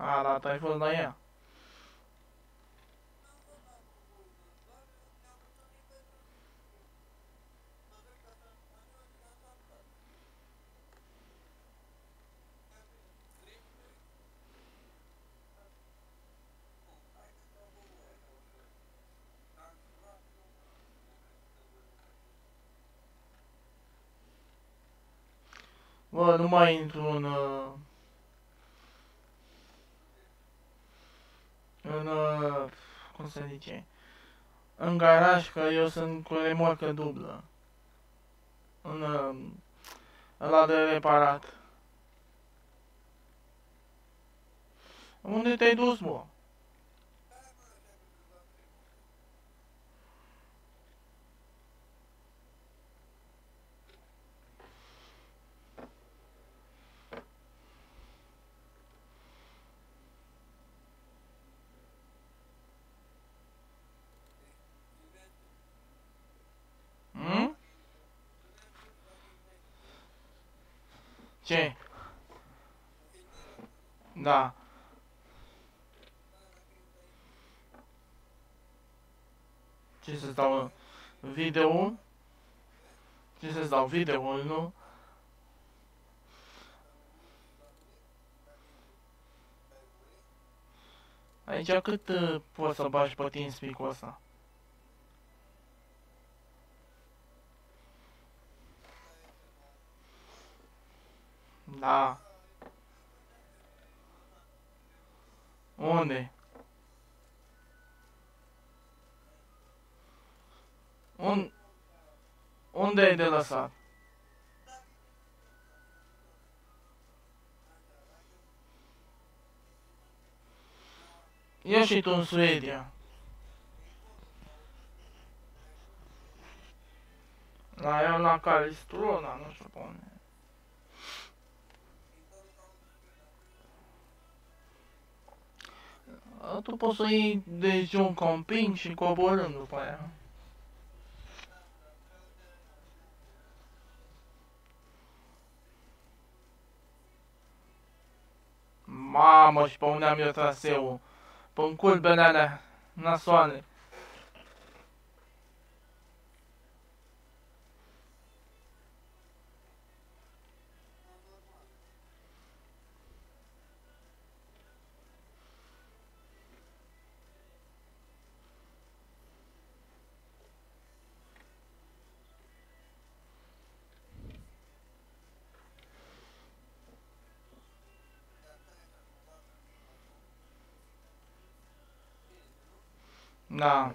A, la ai fost la ea. Bă, nu mai intru în... în... Uh, cum se zice? În garaj, că eu sunt cu remorcă dublă. În... Uh, ăla de reparat. Unde te-ai dus, bă? Ce? Da. Ce să dau video? Ce să dau video, nu? Aici cât uh, poți să bagi pe TeamSpeak-ul ăsta? Da. Unde? Un... Unde ai de lăsat? Ia și tu în Suedia. La ea la Calistrona, nu știu pe unde. Tu poți să iei de un camping și coborâm după aia. Mamă, și pe unde am eu traseul? Pe-n culbele alea nasoale. Da.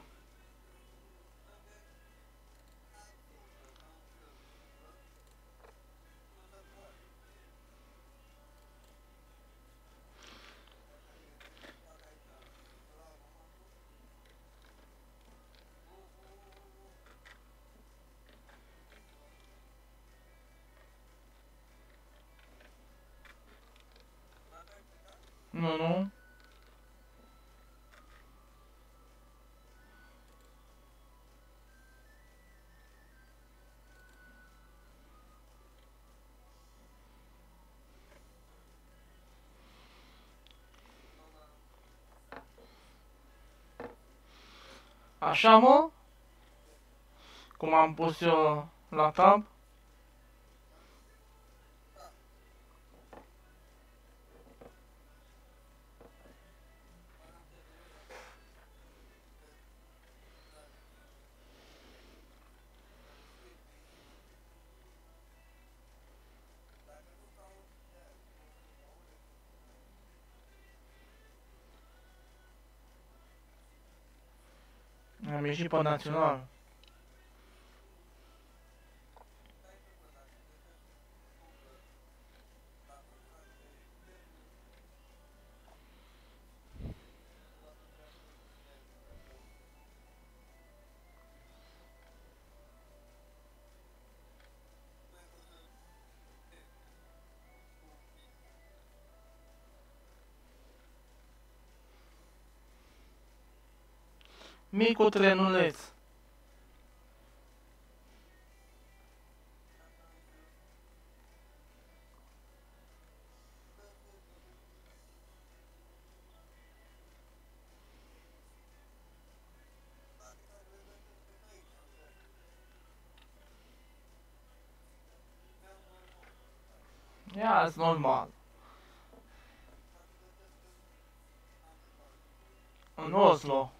Nu, nu. Așa, mă? Cum am pus eu la tab? Am ieșit. micul trenuleț. Yeah, it's normal. In Oslo,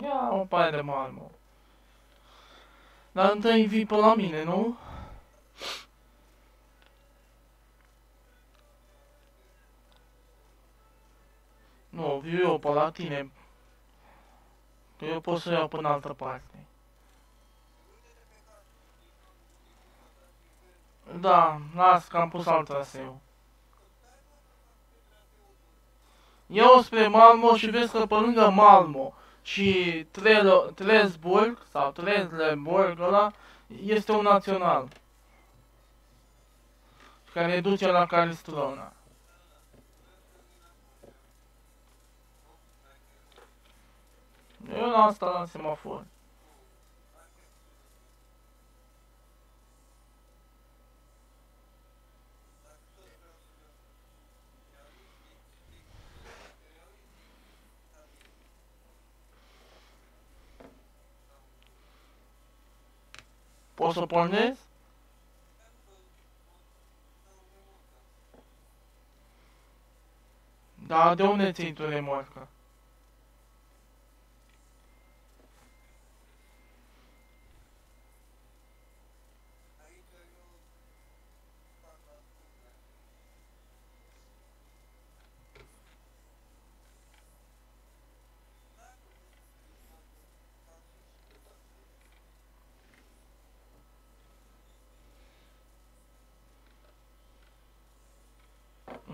Ia o paie de marmă. Dar întâi vii pe la mine, nu? Nu, viu eu pe la tine. Că eu pot să iau până altă parte. Da, las că am pus alt traseu. Eu spre Malmo și vezi că pe lângă Malmo și Tresburg sau Tresleburg ăla este un național care duce la Calistrona. Eu la asta la semafor. Posso pornesc? Da, de unde ții tu remorca?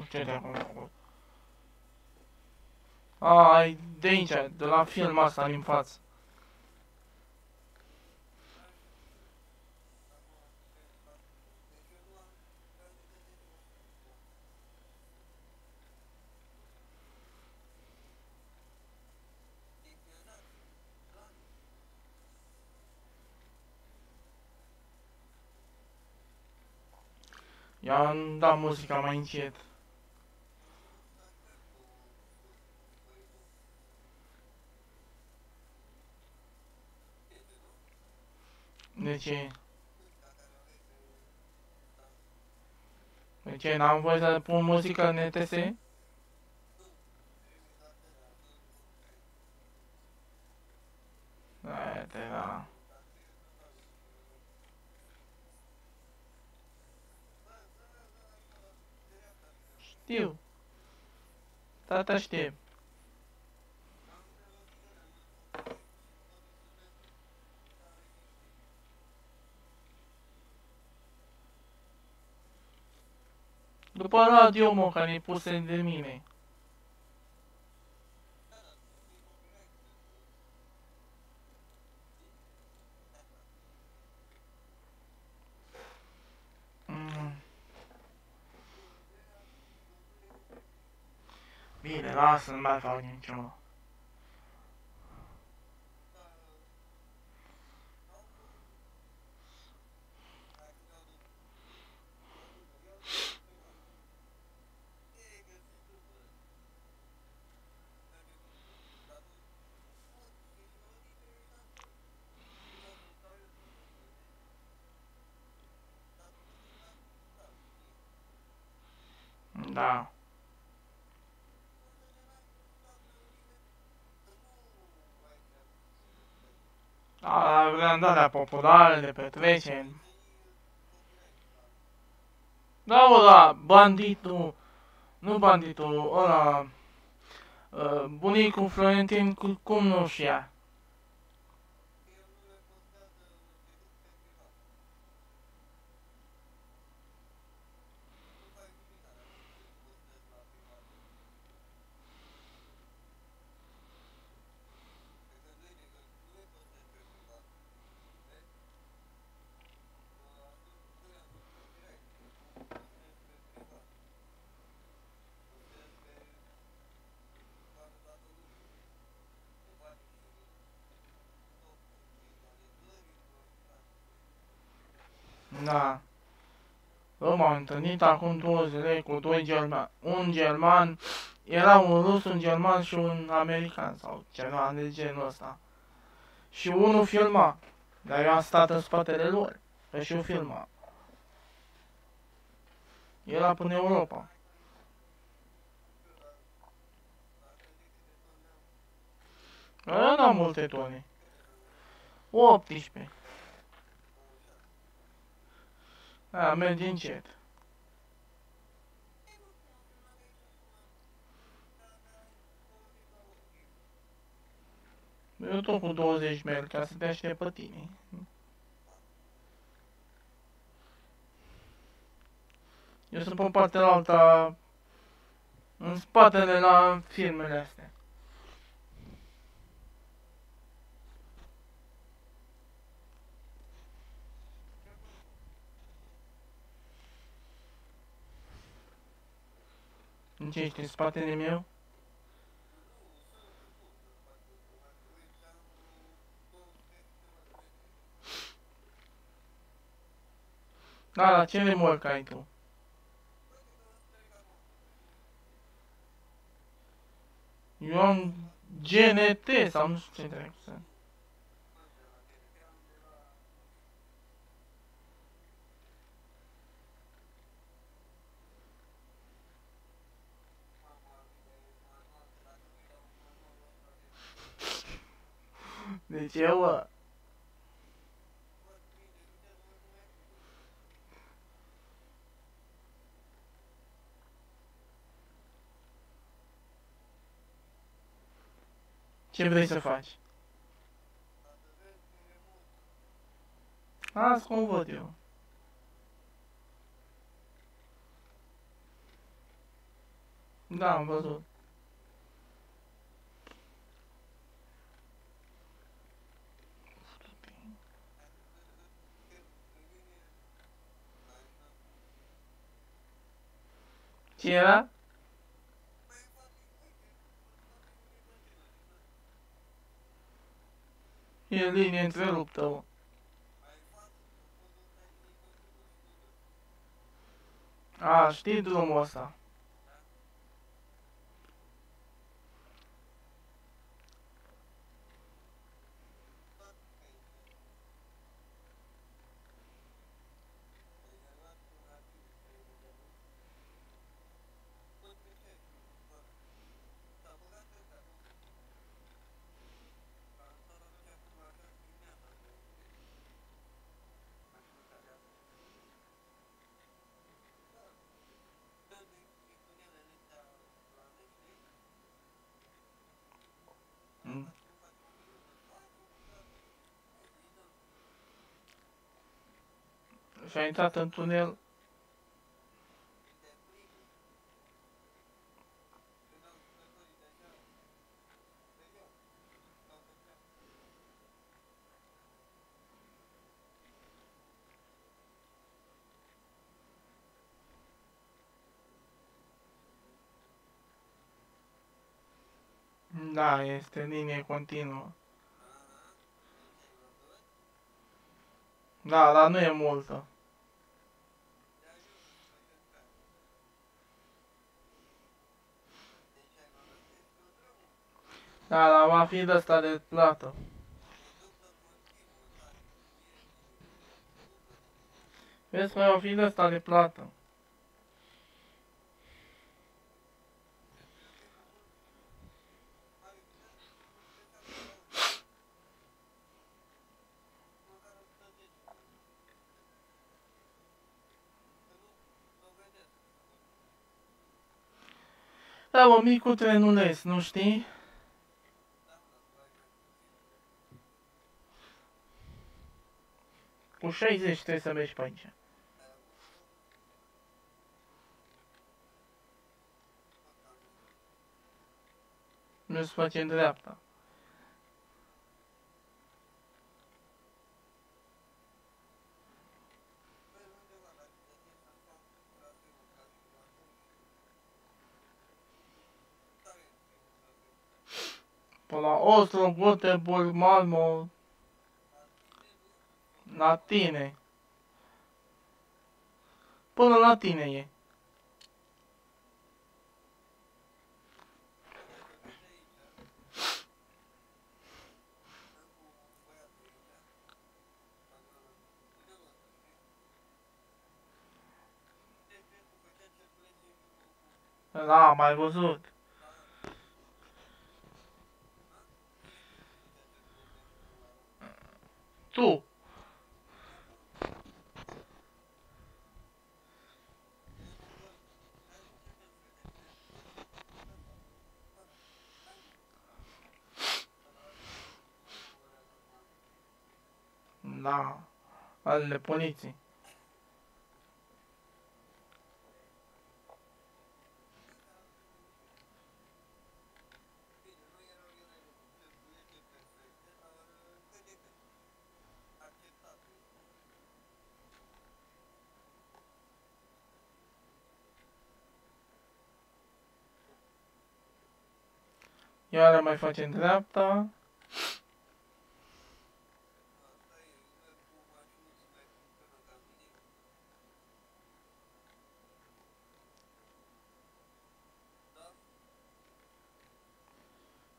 Ce de acolo? A, de aici, de la film asta din față. I-am dat muzica mai încet. De ce? De ce? N-am voie să pun muzică în ETS? Da, te da. Știu. Tata știe. După radio, mă, care mi puse de mine. Mm. Bine, lasă, nu mai fac nicio. Da. Da, grandarea populară de petreceri. Da, ăla, banditul, nu banditul, ăla, uh, bunicul Florentin, cum nu știa? Da. Eu m-am întâlnit acum două zile cu doi germani. Un german, era un rus, un german și un american sau ceva de genul ăsta. Și unul filma. Dar eu am stat în spatele lor. Că și eu filma. Era până Europa. Ăla n-am multe tone. 18. Da, merge încet. Eu tot cu 20 merg ca să te aștept pe tine. Eu sunt pe partea alta, în spatele la filmele astea. În ce ești în spatele meu? Da, la ce remorc ai tu? Eu am GNT sau nu știu ce trebuie să... De ce, mă? Ce vrei să faci? Asta cum văd eu. Da, am văzut. Ce era? E linie întreruptă, mă. A, știi drumul ăsta. Mm. Și a intrat în tunel. Da, este linie continuă. Da, dar nu e multă. Da, dar va fi de asta de plată. Vezi că va fi de asta de plată. Da, mă, micul trenuleț, nu știi? Cu 60 trebuie să mergi pe aici. Nu se face în dreapta. Până la Oslo, Göteborg, Malmö, la tine. Până la tine e. Da, mai văzut. Tu. Da, ale poliției. Iar mai facem dreapta.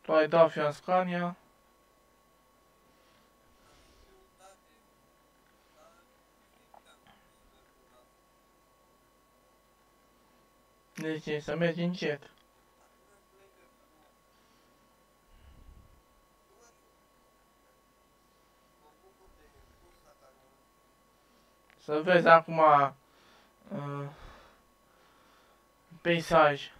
Tu ai dat fia Scania. Deci să mergi încet. Să vezi acum uh, peisaj.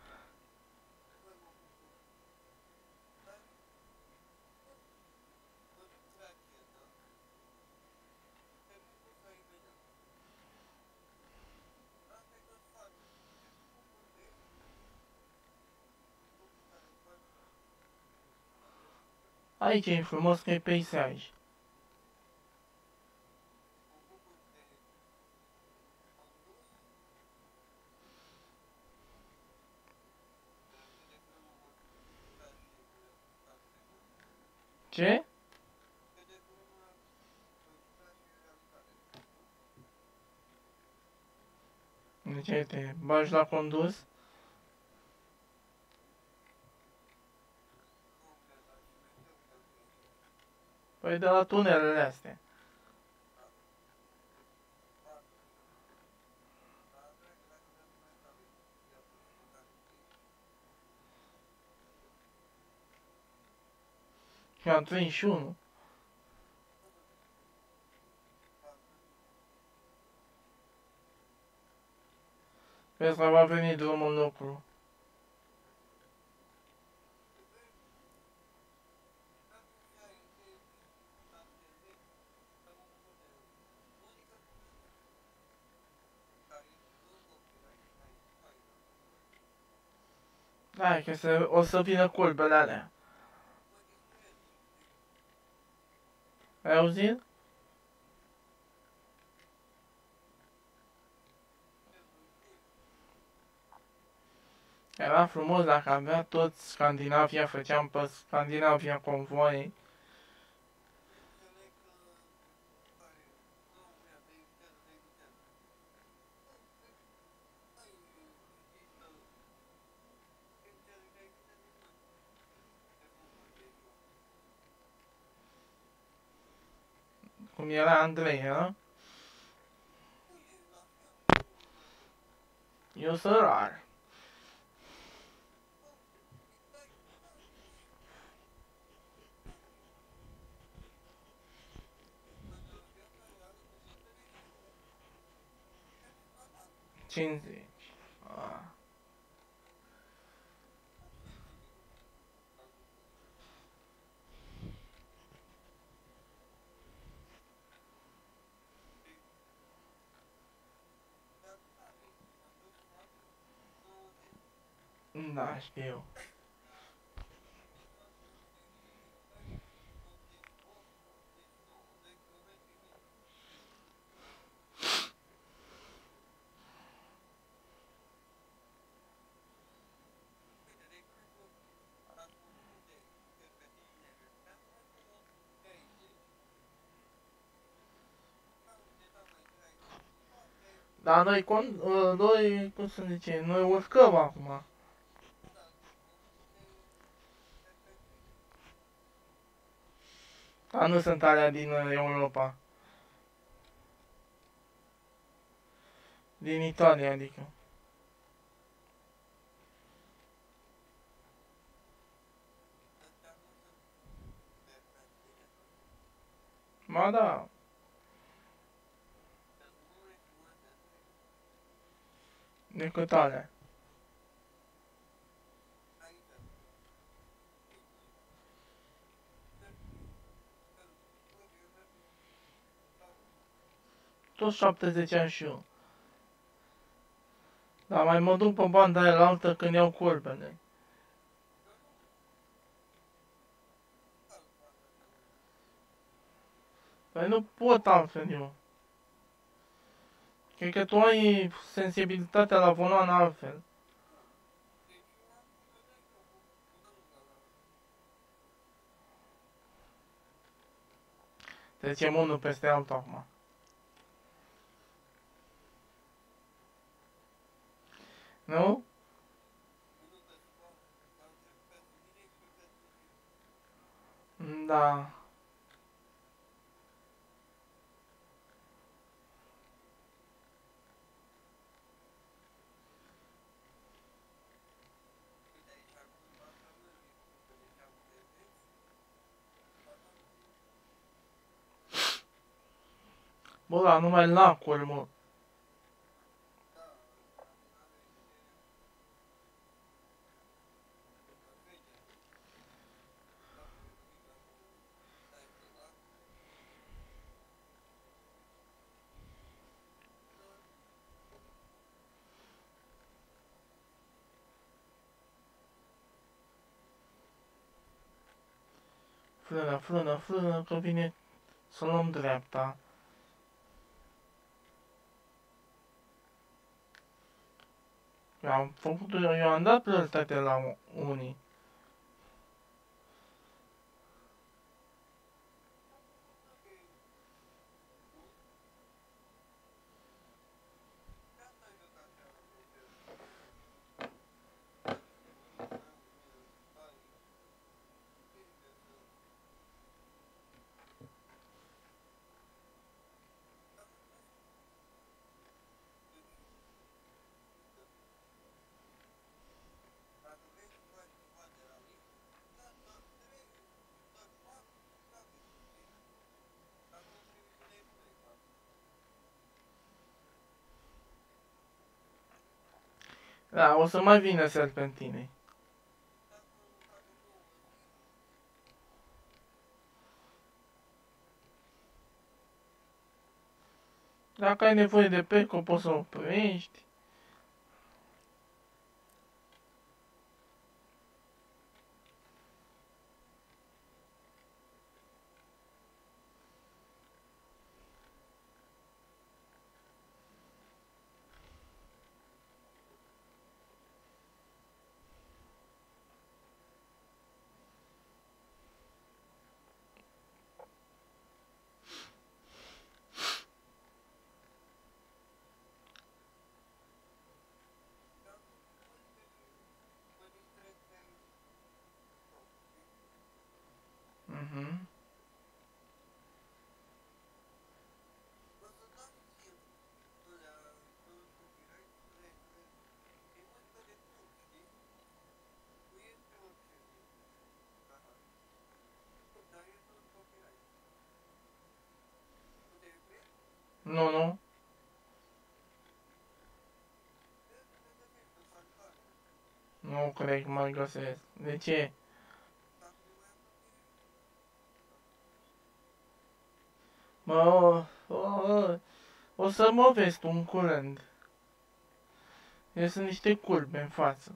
Aici e frumos că e peisaj. Ce? De ce te bagi la condus? Păi de la tunelele astea. Și am 31. Vezi că va veni drumul lucru. Da, că se, o să vină culpele alea. Ai auzit? Era frumos dacă avea toți Scandinavia, făceam pe Scandinavia convoi. Cum era Andrei, ha? Eu sunt Da, știu. Dar noi, noi, cum să zice, noi urcăm acum. Dar nu sunt alea din uh, Europa. Din Italia, adică. Ma da. Decât alea. Tot 70 ani și eu. Dar mai mă duc pe banda aia la altă când iau corbele. Păi nu pot altfel eu. Cred că tu ai sensibilitatea la volan altfel. Trecem unul peste altul acum. Nu? Da. Bă, dar numai lacuri, mă. Frână, frână, frână, că vine să luăm dreapta. Eu am făcut, eu am dat prioritate la unii. Da, o să mai vină serpentinei. Dacă ai nevoie de peco, poți să o oprești. Nu, nu. Nu cred că mai găsesc. De ce? Mă, o, o, o să mă vezi tu în curând. Eu sunt niște curbe în față.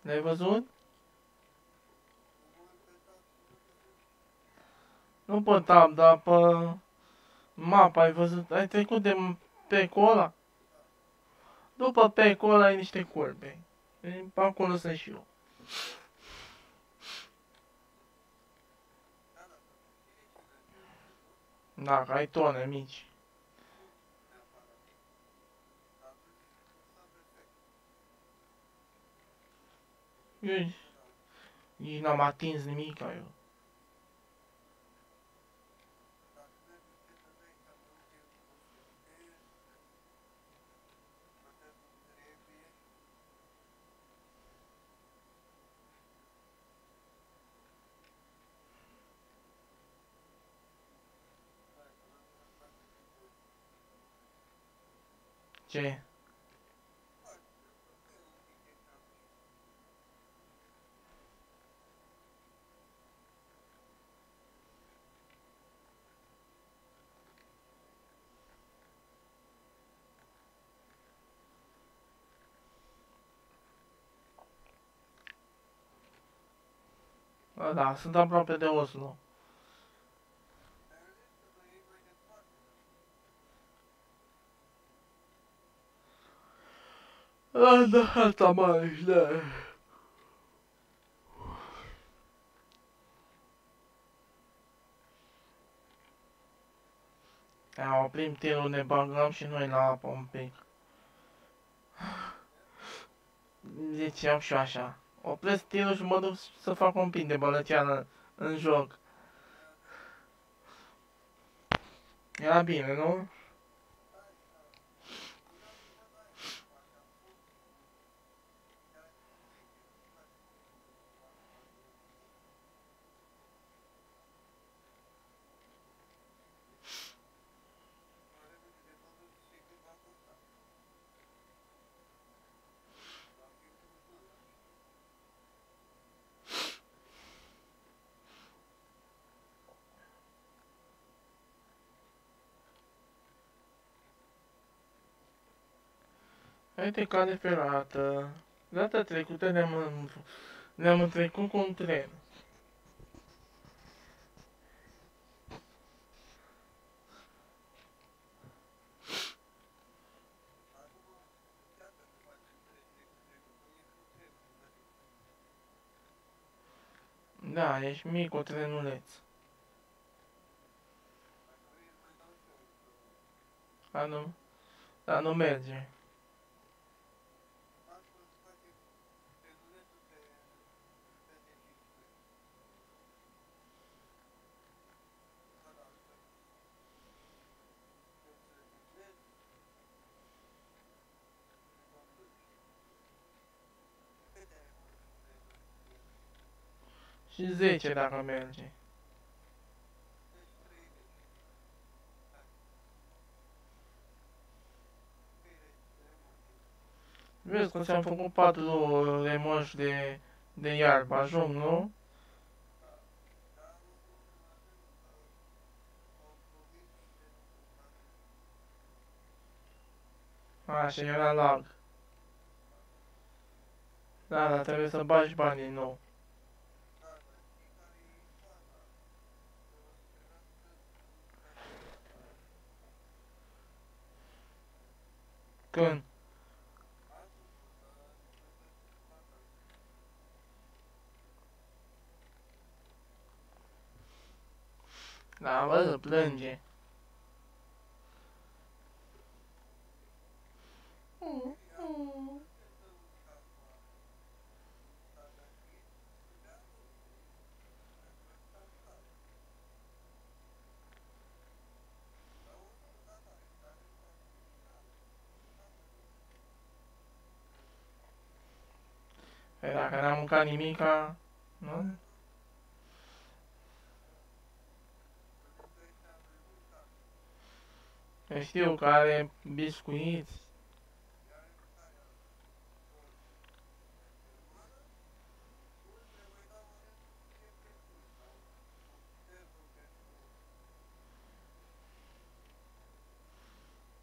Le-ai văzut? Nu pe tab, dar pe mapa ai văzut, ai trecut de pe ăla. După pe ăla ai niște curbe. Pe acolo sunt și eu. Da, ai tone mici. Eu nici n-am atins nimic eu. Ce? A, da, sunt aproape de Oslo. A, da, asta mai, da. Ja, oprim tirul, ne băgăm și noi la apă un pic. Deci iau și eu așa. Opresc tirul și mă duc să fac un pic de bălăceană în joc. Era bine, nu? Uite cale ferată. Data trecută ne-am ne-am trecut cu un tren. Da, ești mic cu trenuleț. Dar nu, dar nu merge. Și 10 dacă merge. Vezi că ți-am făcut patru remoși de, de iarbă, ajung, nu? Așa, era lag. Da, dar trebuie să bagi bani din nou. Când? Da, bă, plânge. Mm, mm. Dacă n-am mâncat nimica, nu? Eu știu că are biscuiți.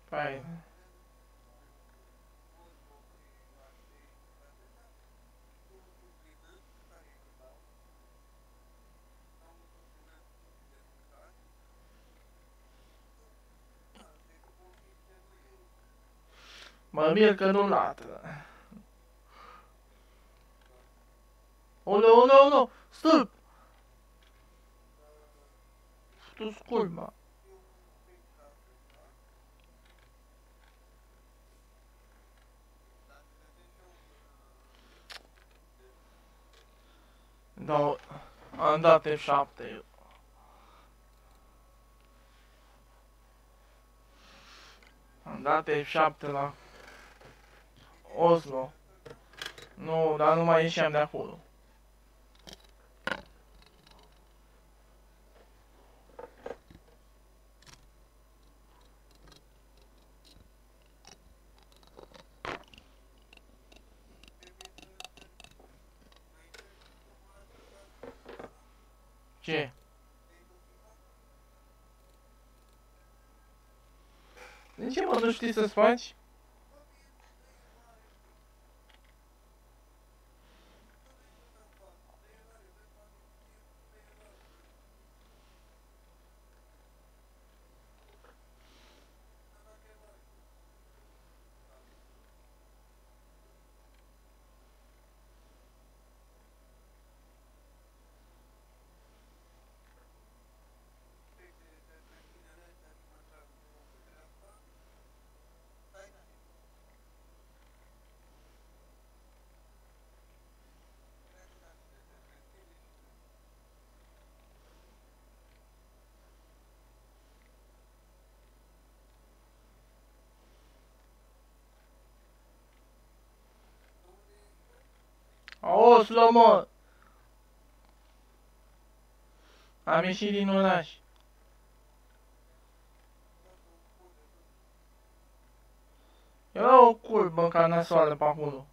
Pai. Mă mir că nu latră. Oleu, oleu, oleu, stâlp! Tu sculma. Da, am dat F7 eu. Am dat F7 la Oslo. Nu, dar nu mai ieșeam de acolo. Ce? De ce mă nu știi să-ți faci? Oslo, mă! Am ieșit din oraș. Era o culbă ca nasoală pe acolo.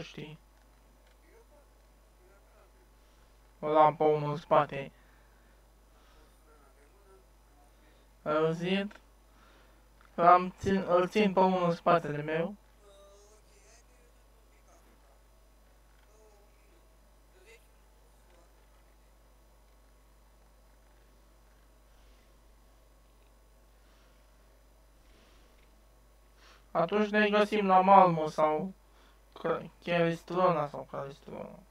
Tu știi. O lampă unul în spate. Ai auzit? Am țin, îl țin pe unul în spatele meu. Atunci ne găsim la Malmo sau キャベツとドーナツのカリストドーナツ。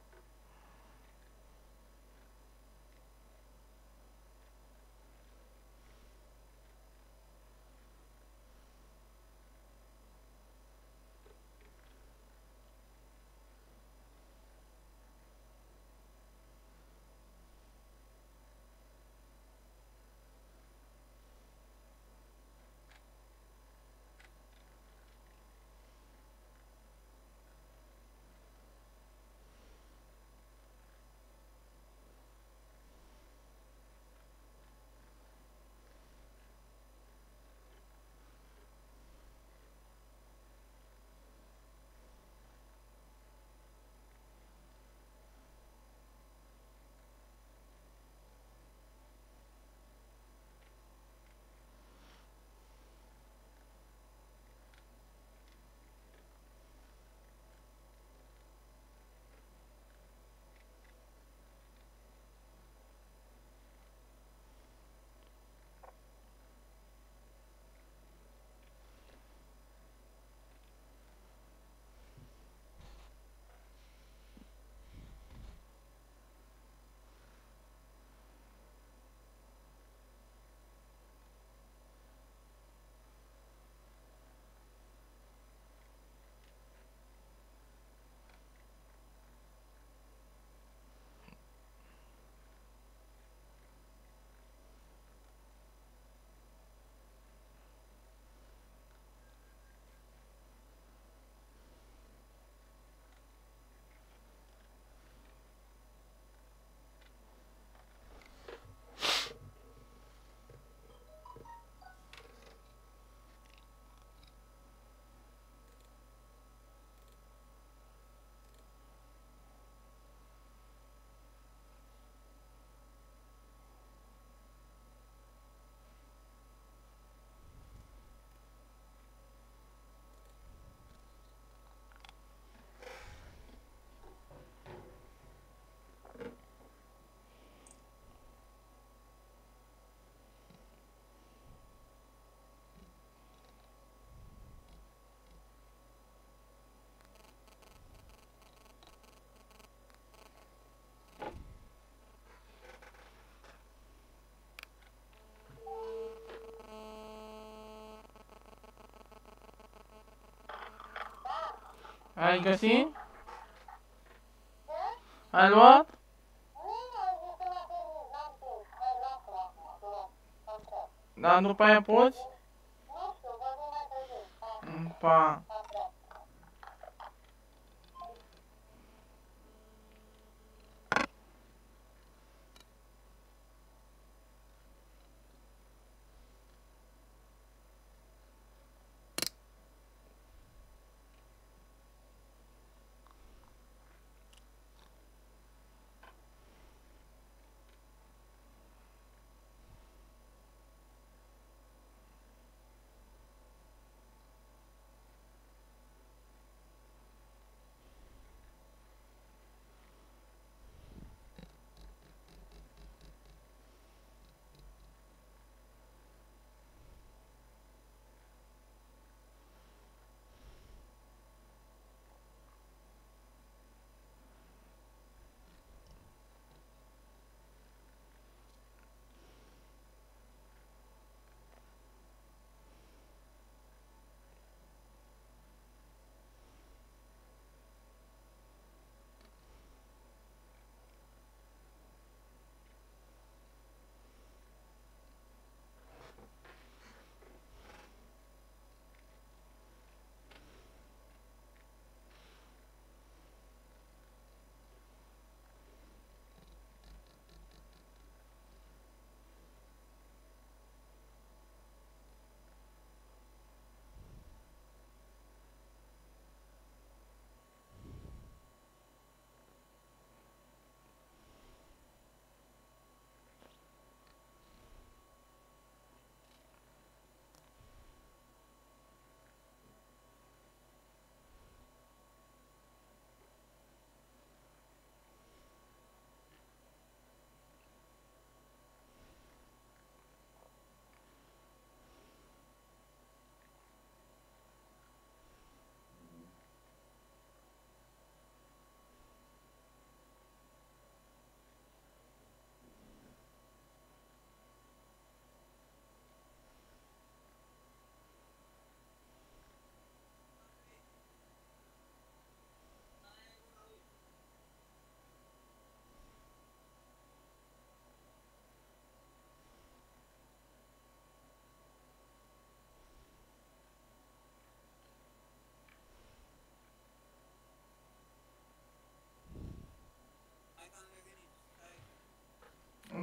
Găsit? Ai luat? Dar după aia poți? Pa.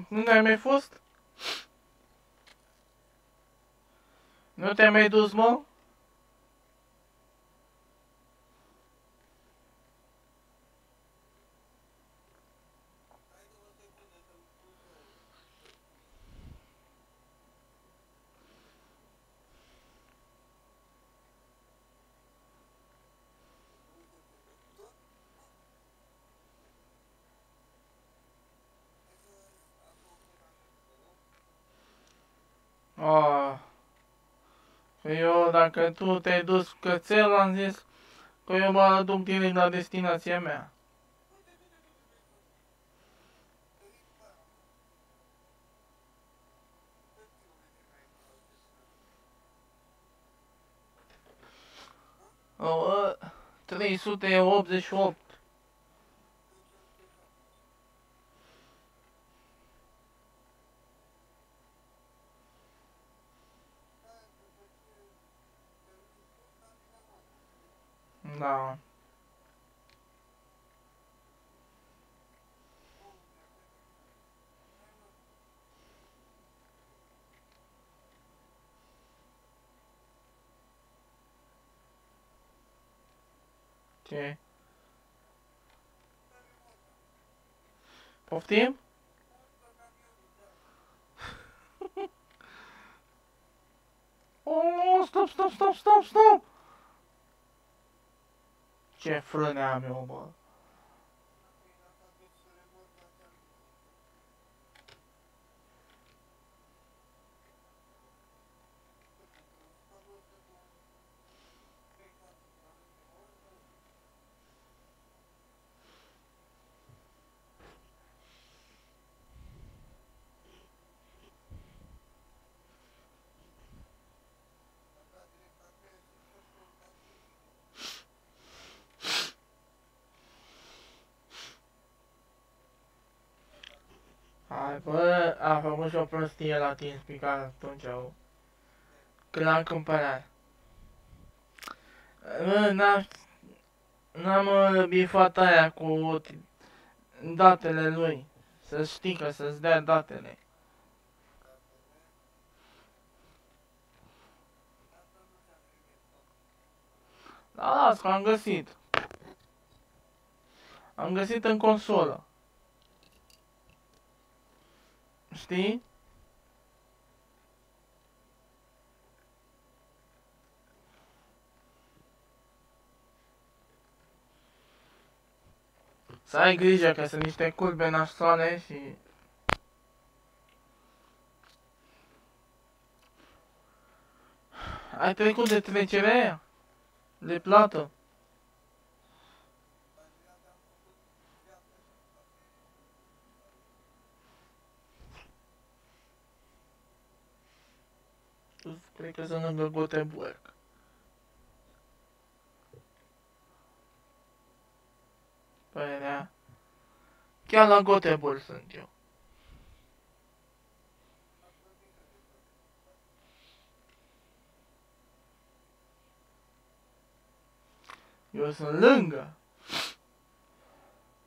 Nu ai mai fost? Nu te-ai mai dus, mă? Oh. Eu, dacă tu te-ai dus cățel, am zis că eu mă aduc direct la destinația mea. Oh, 388. Да. Окей. Повторим? О, стоп, стоп, стоп, стоп, стоп! Ce frâne am eu, bă. Bă, a făcut și o prostie la TeamSpeak atunci, au. Când l-am cumpărat. Bă, n-am... N-am uh, bifat aia cu datele lui. Să știi că să-ți dea datele. Da, las că am găsit. Am găsit în consolă. Știi? Să ai grijă că sunt niște curbe nasoale și... Ai trecut de trecere de plată. Cred că sunt lângă Göteborg. Păi da. Chiar la Göteborg sunt eu. Eu sunt lângă.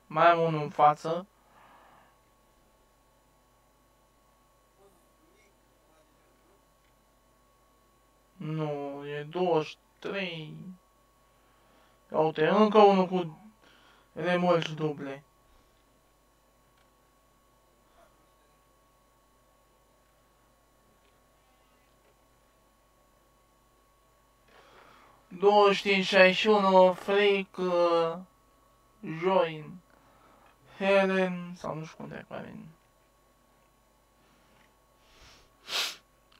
Mai am unul în față. Nu, e 23. Ia uite, încă unul cu remolci duble. Douăzeci șaizeci și unu freak uh, join Helen sau nu știu cum de care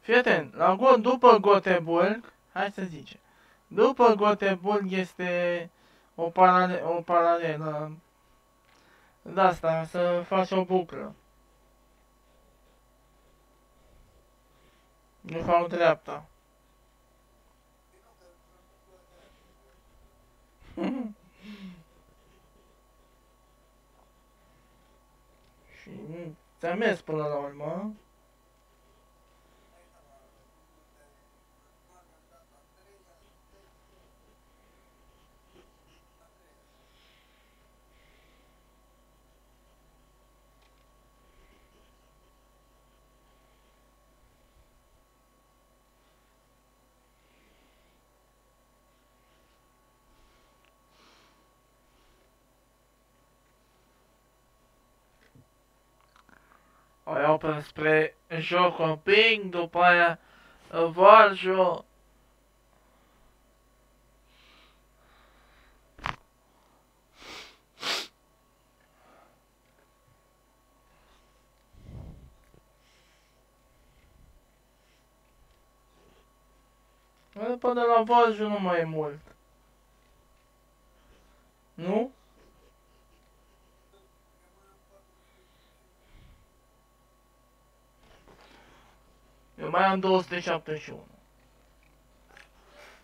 Fii atent, la go după Göteborg, hai să zice, după Göteborg este o, parale o paralelă de asta, să faci o buclă. Nu fac dreapta. Și ți-a mers până la urmă. O iau pe spre joc un pic, după aia Varjo. Până la Varjo nu mai e mult. Nu? Mai am 271.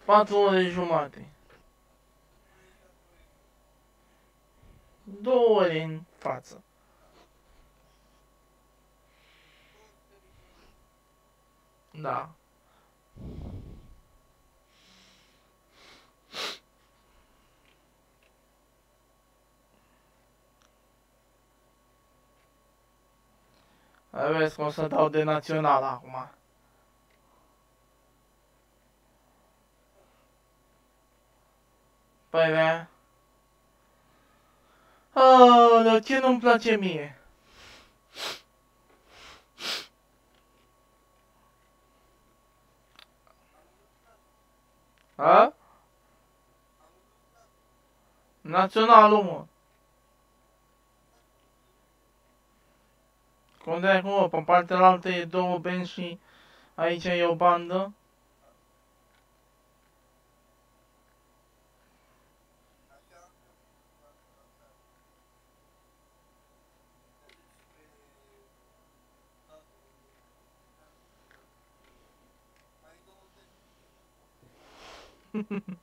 4 ore jumate. 2 ore în față. Da. Vezi că o să dau de național acum. Păi da. Oh, dar ce nu-mi place mie? A? Naționalul, mă. Cum de acum, pe partea altă e două benzi și aici e o bandă.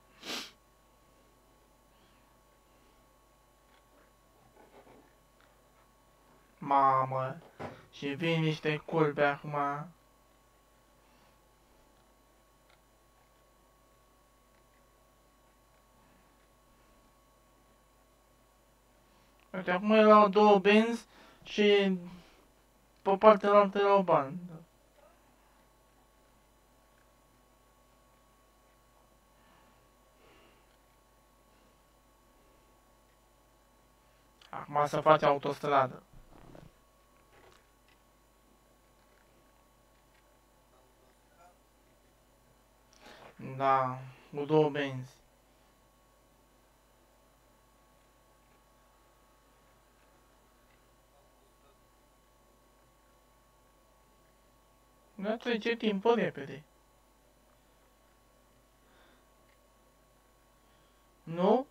Mamă. Și vin niște culpe acum. Uite, acum erau două benzi și pe partea altă erau bani. Acum să face autostradă. Da, cu două benzi. Nu trece timpul repede. Nu?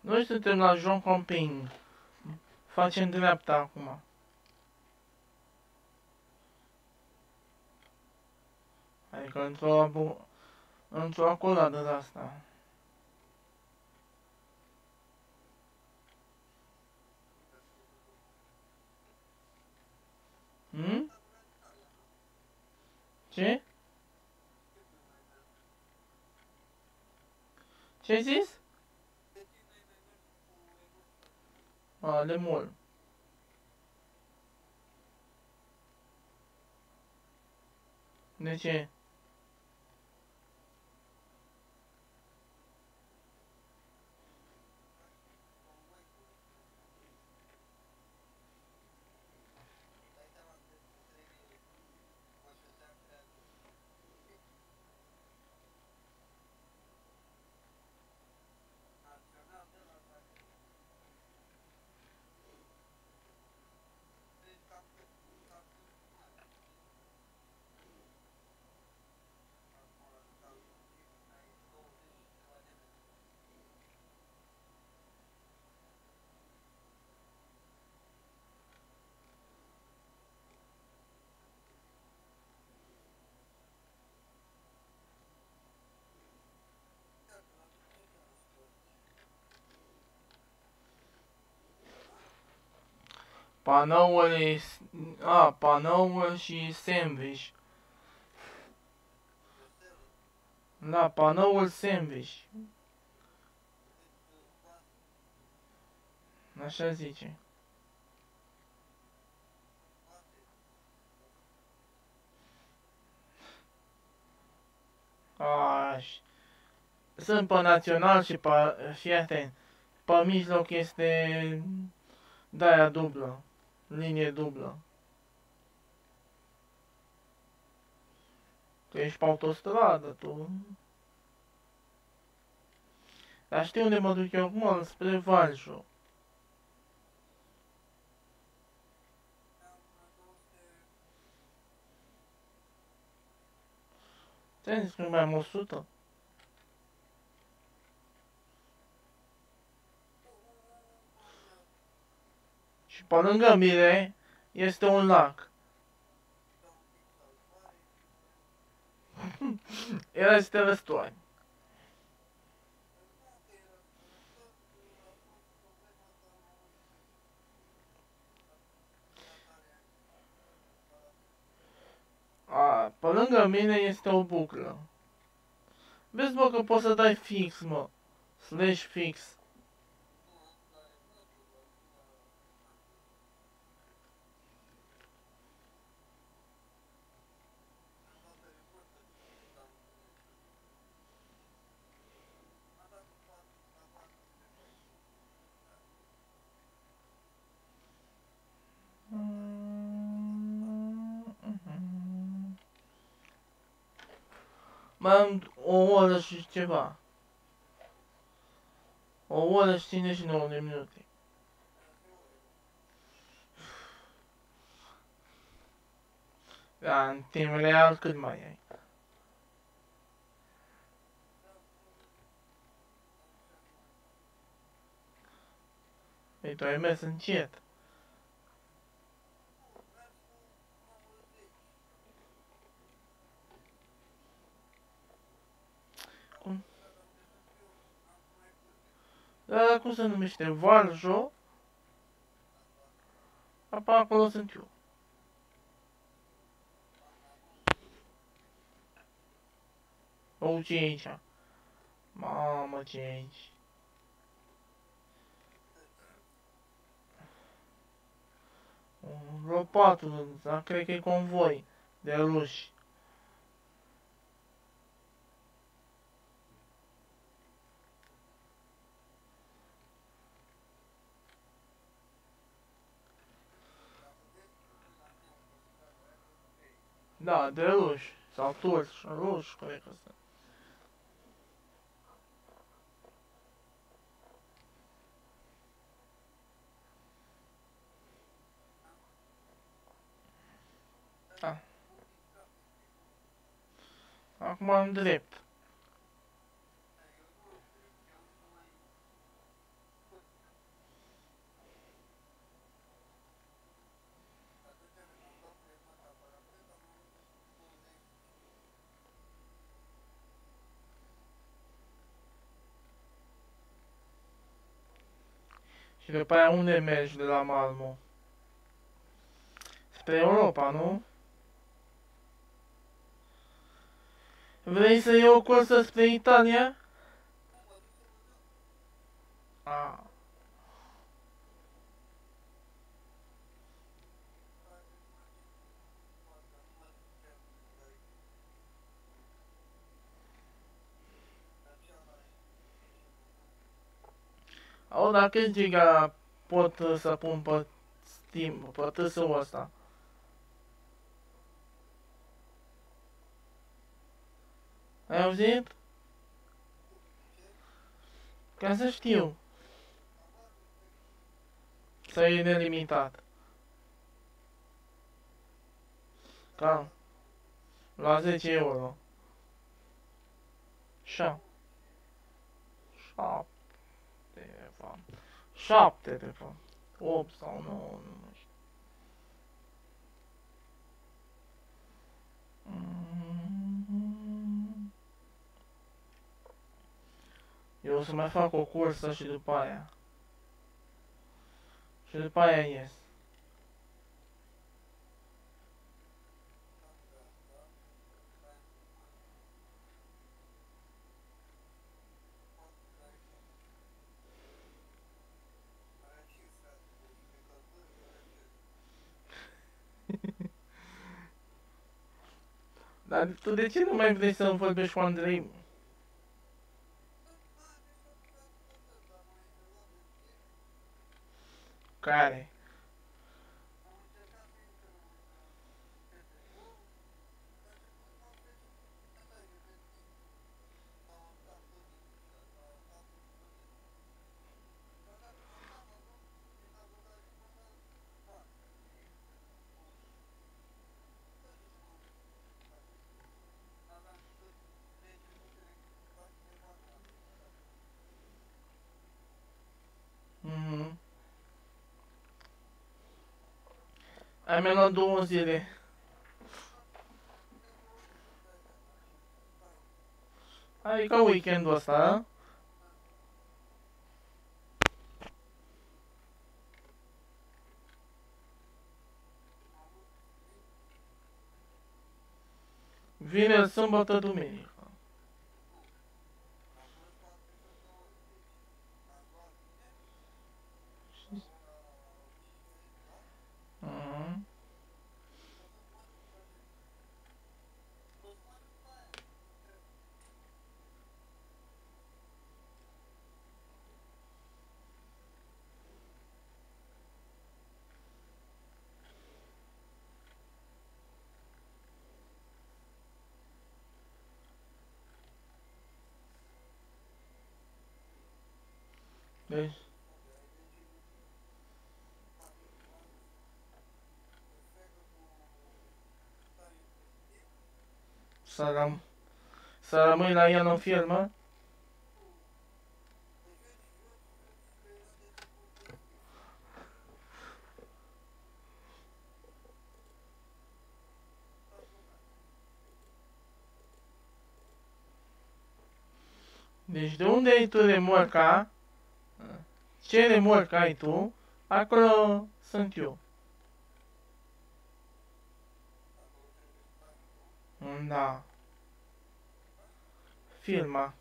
Noi suntem la Jean Camping. Facem dreapta acum. Adică într-o într-o acoladă de asta. Hmm? Ce? Ce ai zis? A, de mult. De ce? Panoul e... A, panoul și sandwich. Da, panoul sandwich. Așa zice. Aș. Sunt pe național și pe, fii atent, pe mijloc este de-aia dublă. Linie dublă. Tu ești pe autostradă, tu. Dar știi unde mă duc eu acum? Spre Valșu. Ți-am zis că mai am 100? Și pe lângă mine este un lac. El este răstoare. A, pe lângă mine este o buclă. Vezi, mă, că poți să dai fix, mă. Slash fix. Am o oră și ceva. O oră și 59 de minute. Da, în timp real cât mai ai? Păi tu ai mers încet. Cum se numește? Valjo. Apa acolo sunt eu. O, ce e aici? Mamă, ce e aici? Vreo patru, dar cred că e convoi de ruși. Da, de ruși. Sau turci, ruși, cred că sunt. Da. Acum am drept. După aia unde mergi de la Malmo? Spre Europa, nu? Vrei să iei o cursă spre Italia? Ah. Au, dar câți giga pot uh, să pun pe Steam, pe tâsul ăsta? Ai auzit? Ca să știu. Să e nelimitat. Ca la 10 euro. 7. 7 de fapt. 7 de fapt. 8 sau 9, nu mai știu. Mm. Eu o să mai fac o cursă și după aia. Și după aia ies. Dar tu de ce nu mai vrei să vorbești cu Andrei? Care? Ai mai luat două zile. Hai ca weekendul ăsta, a? Vineri, sâmbătă, duminică. Mhm. Deci, să, răm să rămâi la el în firmă? Deci de unde ai tu remorca? Ce remorc ai tu, acolo sunt eu. Da. Filma.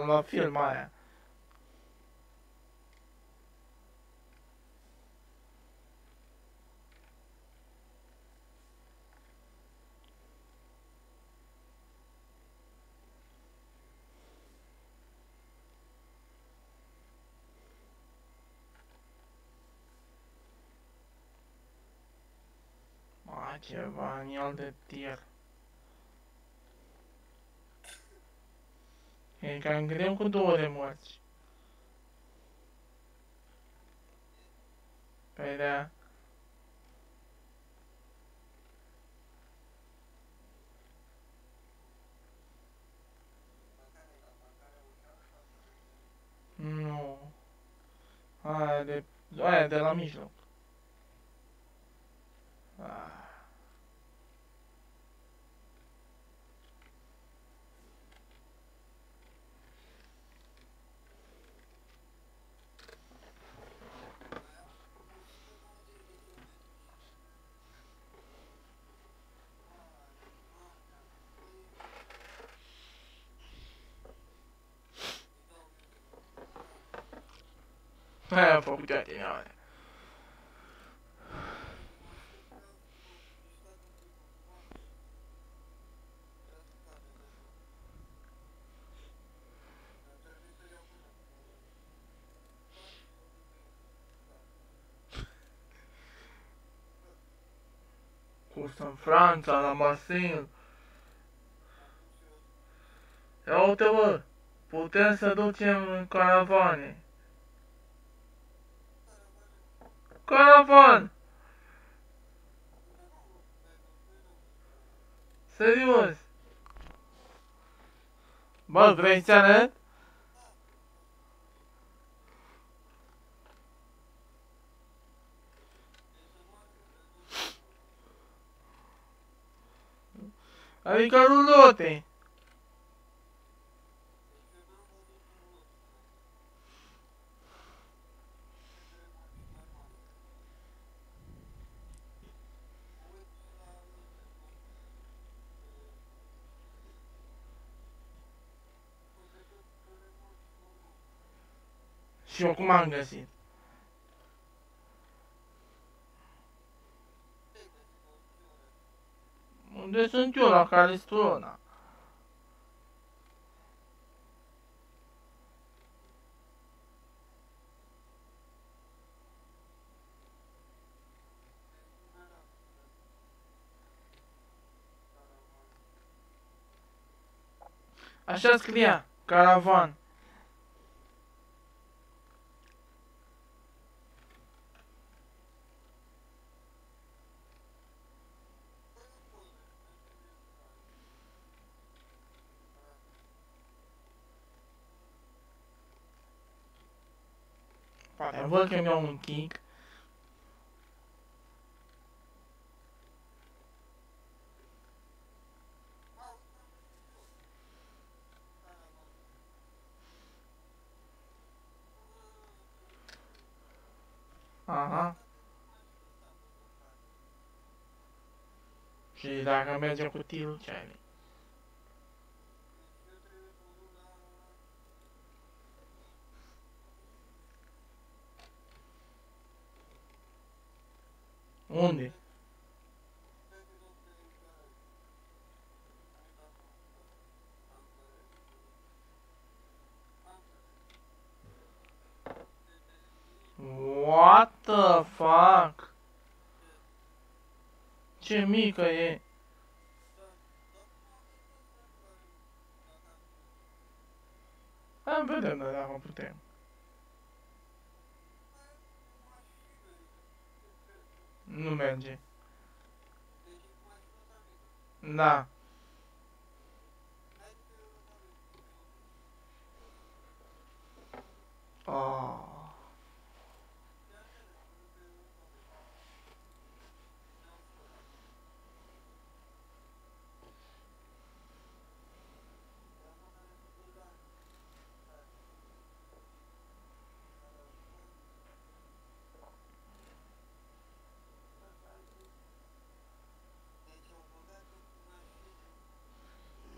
Nici nu sunt la film aia. A, ceva animal de tir. E cam greu cu două de morți. Păi da. Nu. Aia de, aia de la mijloc. Ah. 79. França França, Lamarcinho. É outra potência do time Caravane. Caravan! Serios! Bă, vrei să arăt? Adică rulote. Și eu cum am găsit? Unde sunt eu, la Calistrona? Așa scria, caravan. Văd că mi-au un kick. Aha. Și dacă merge cu tirul, ce ai? Unde? What the fuck? Ce mică e. Hai vedem de dacă putem. No Mandy. Na. Oh.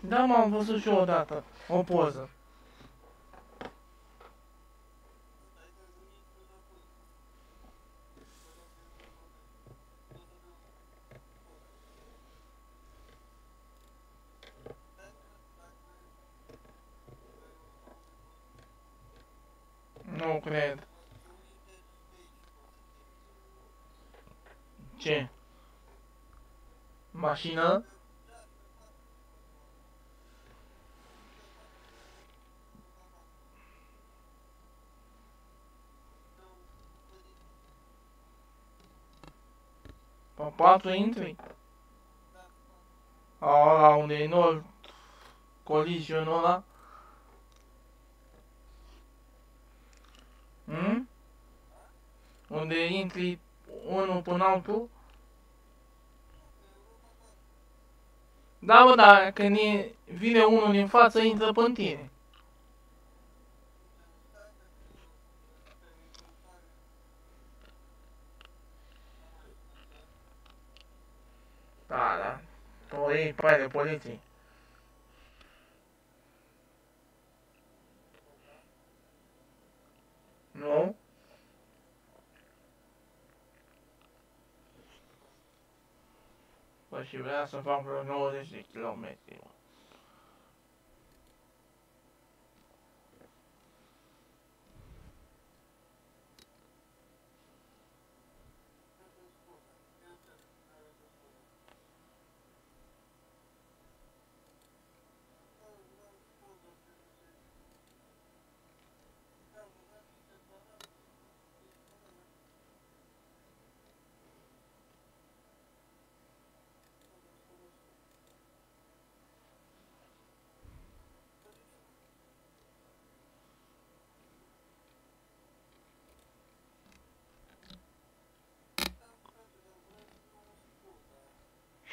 Da, m-am văzut și eu odată. O poză. Nu cred. Ce? Mașină? Pe patru intri? Ala, unde e înalt colizionul ăla? Hmm? Unde intri unul până altul? Da, bă, da, când e, vine unul din față, intră pe tine. Pe ale poliției. Nu? Păi și vrea să fac vreo 90 de kilometri, mă.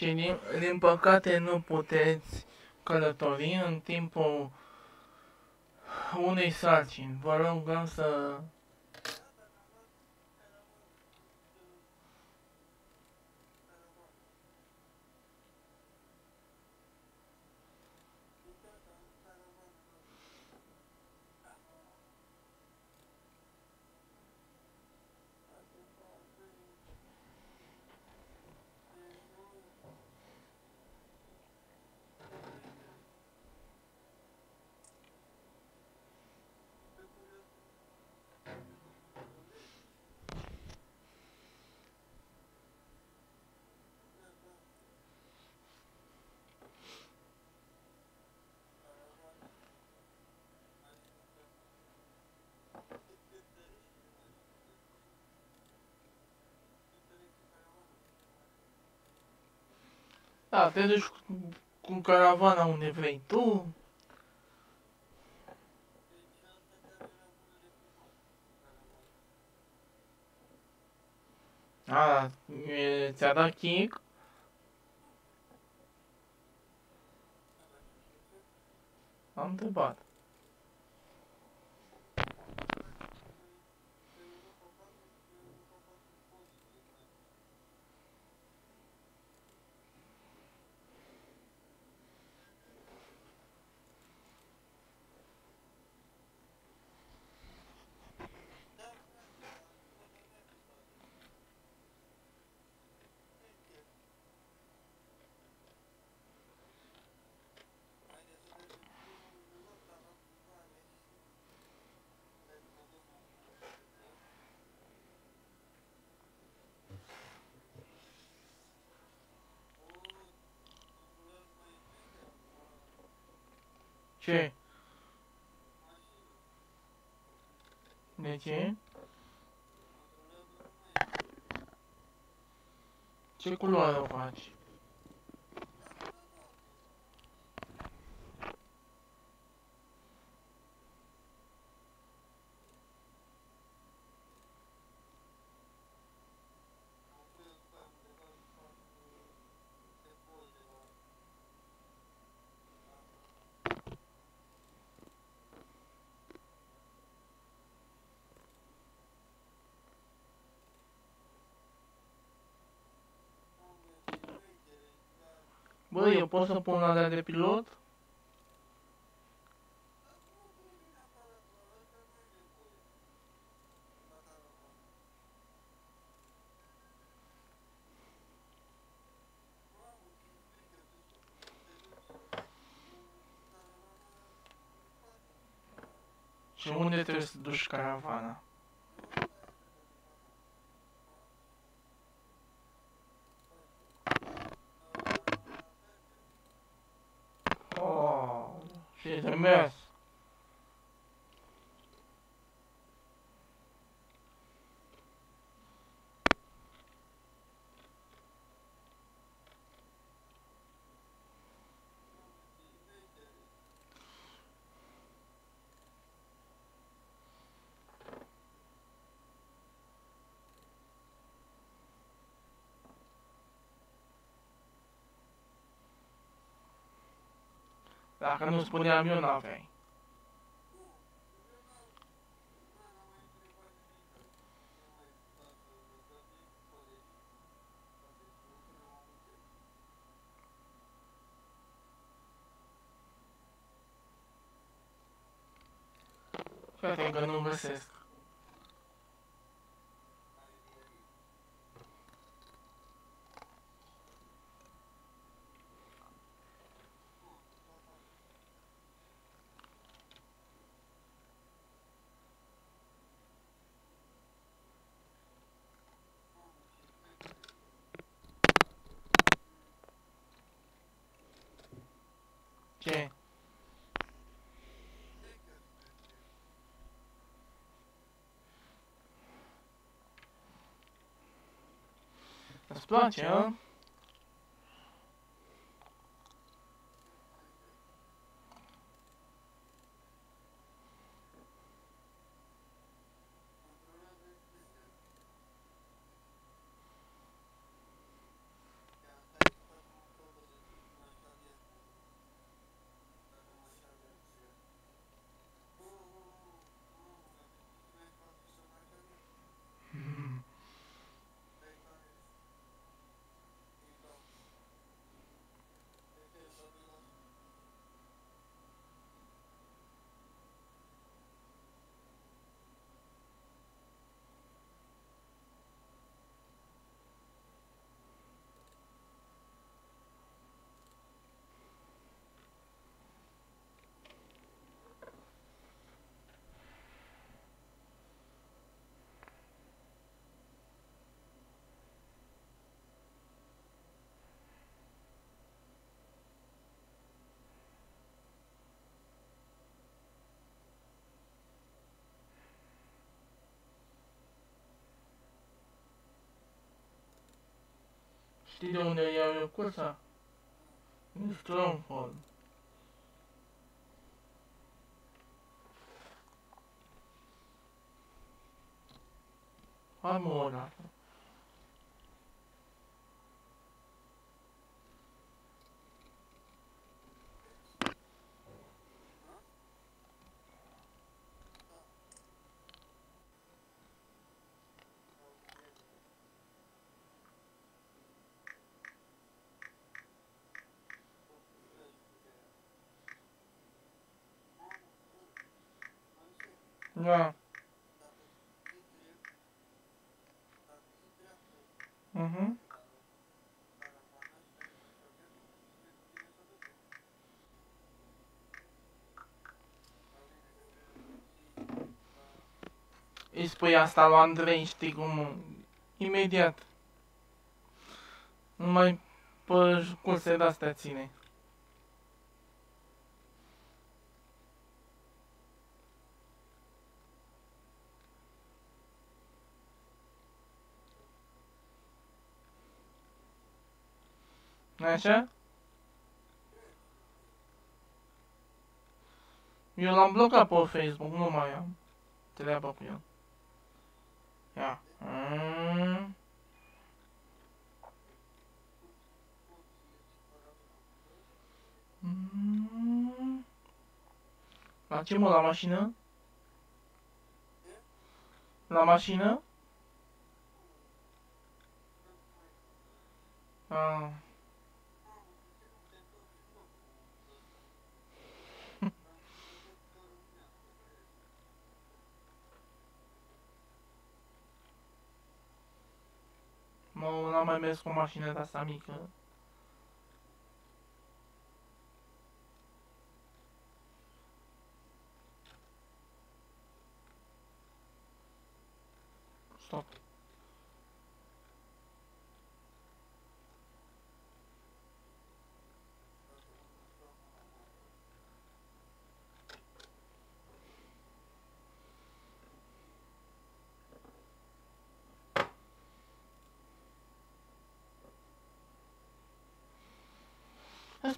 Deci, din, din păcate, nu puteți călători în timpul unei sarcini. Vă rugăm să Da, te duci cu, cu caravana unde vrei tu. A, e- ți-a dat kick? Am întrebat. Ce? De ce? Ce culoare o faci? Bă, eu pot să pun alea de pilot? Și unde trebuie să duci caravana? Oh, she's a mess. Dacă nu spuneam eu, n-aveai. Fii că nu găsesc. Ce? Îți place, a? Știi de unde iau eu cursa? Din Stronghold. Hai mă o Da. Mhm. Îi spui asta lui Andrei, știi cum, imediat. Numai pe curse de-astea. Așa? Eu l-am blocat pe Facebook, nu mai am treabă cu el. Ia. Mm. Mm. La ce mă, la mașină? La mașină? Ah. Mă, n-am mai mers cu o mașină de asta mică. Stop. Îți place Skoda? Nu.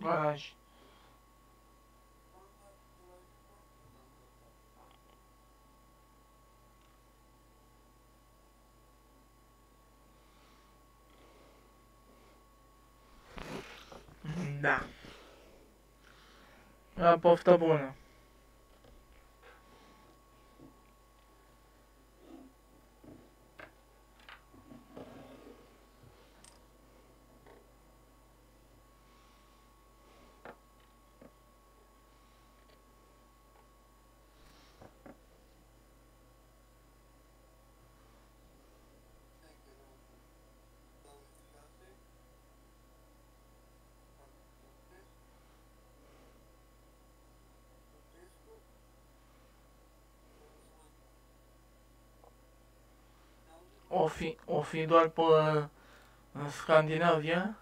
garaj? Da. La poftă bună. O fi, o fi doar pe în Scandinavia?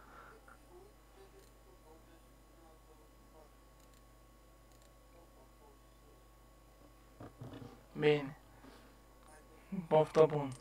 Bine. Poftă bun.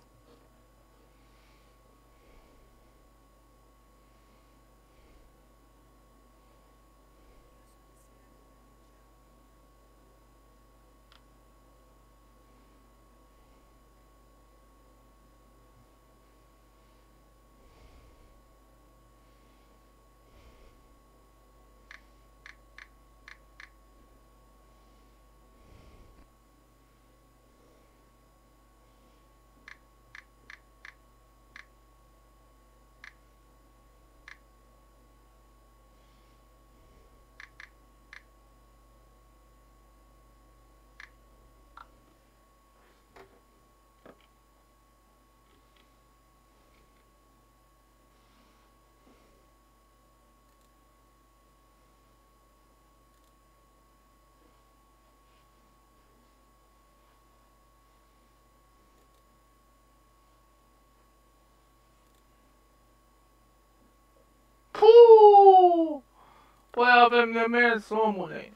Păi avem de mers, omule.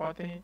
花灯。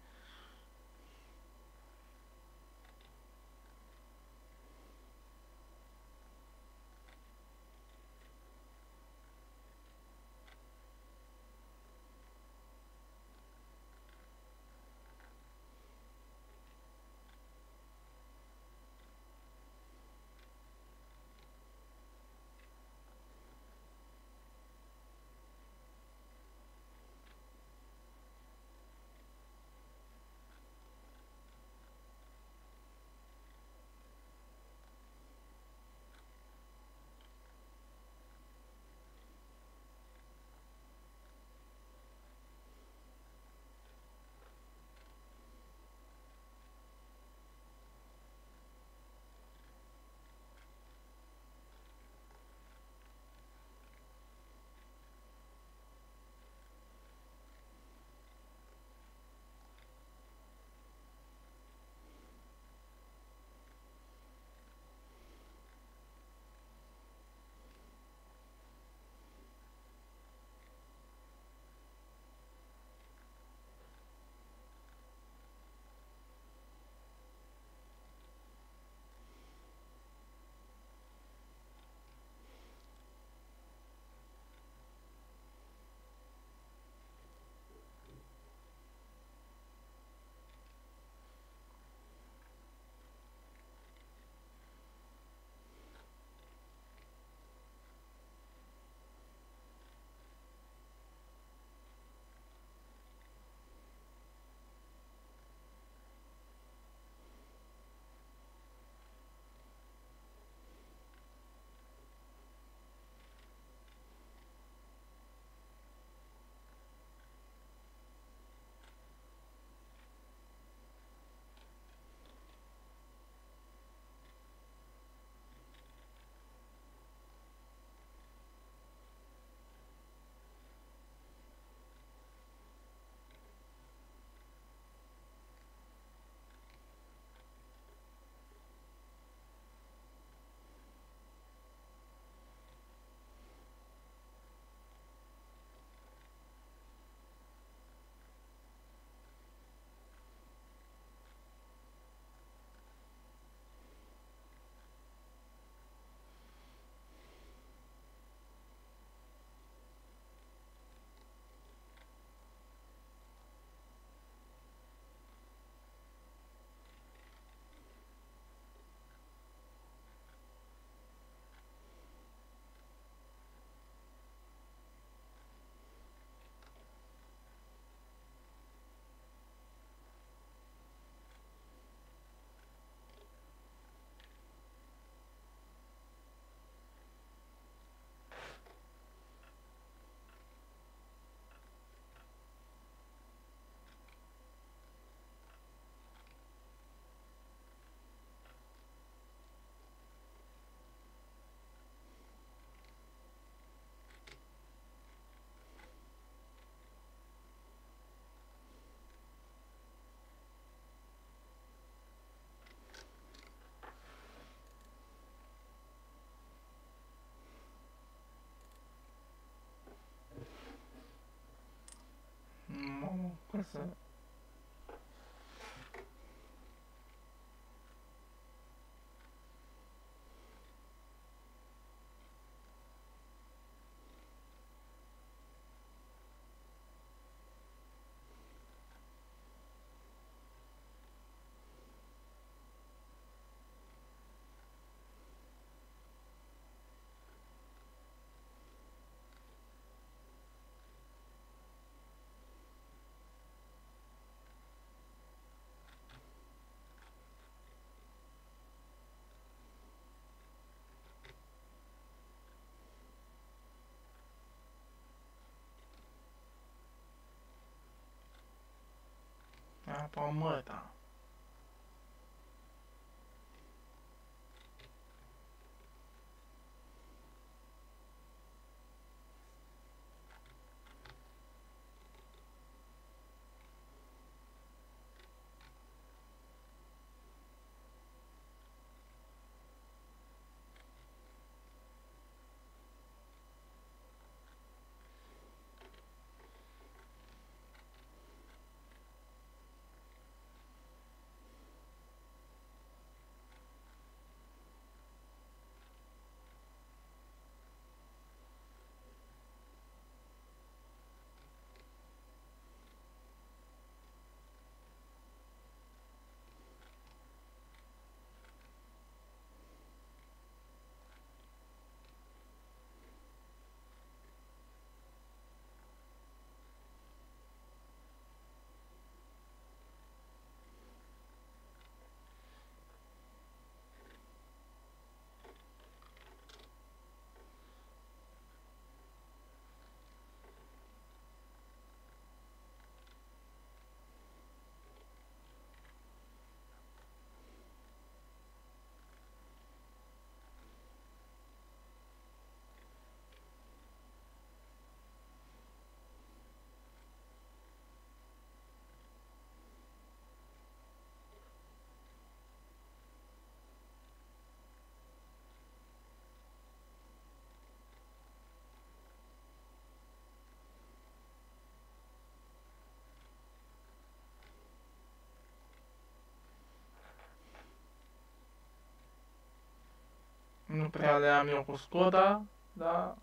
Mamă, cum Nu prea le am eu cu Skoda, dar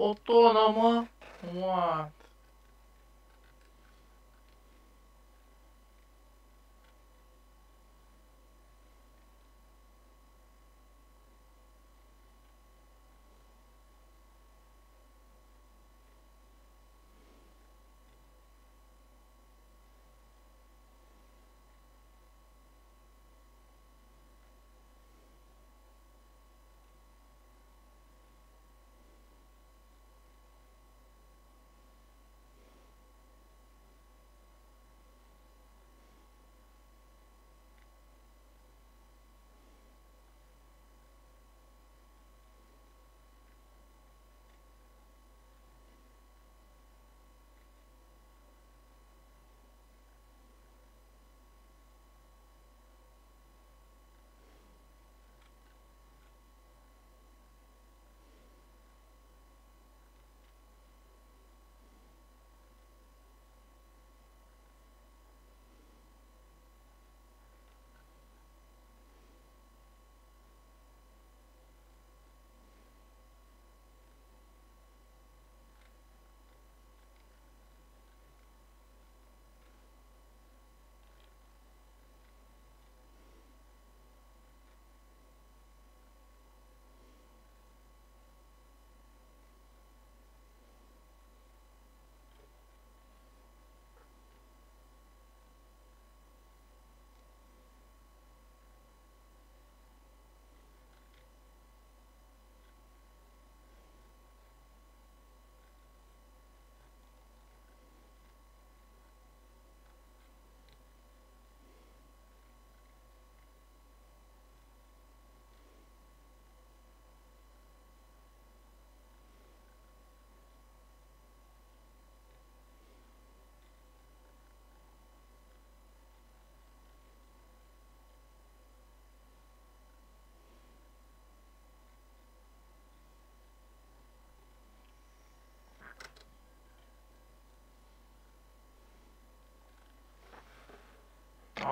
O tonă, mă? What?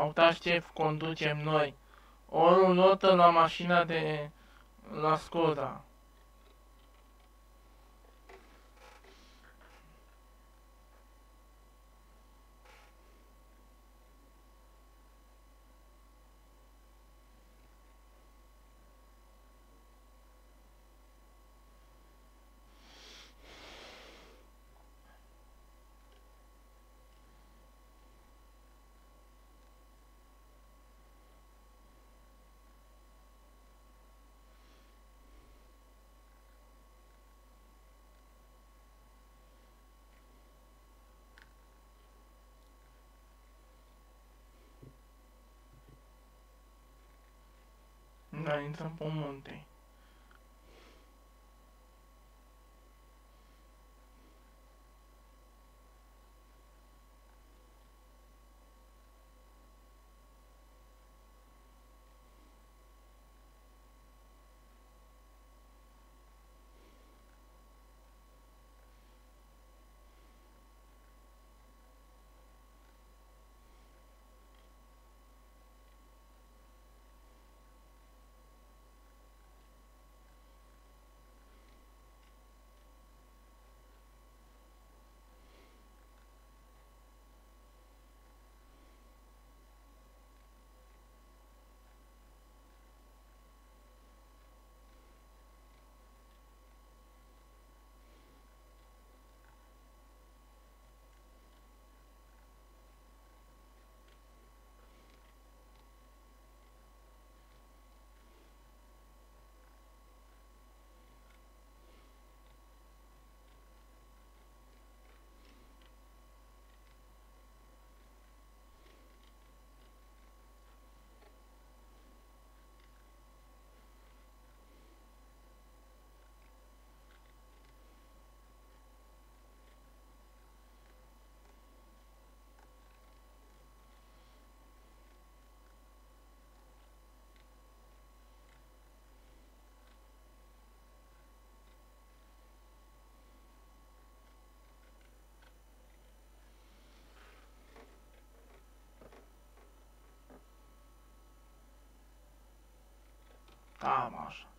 Uitați ce conducem noi. O rulotă la mașina de la Skoda. Da, intrăm pe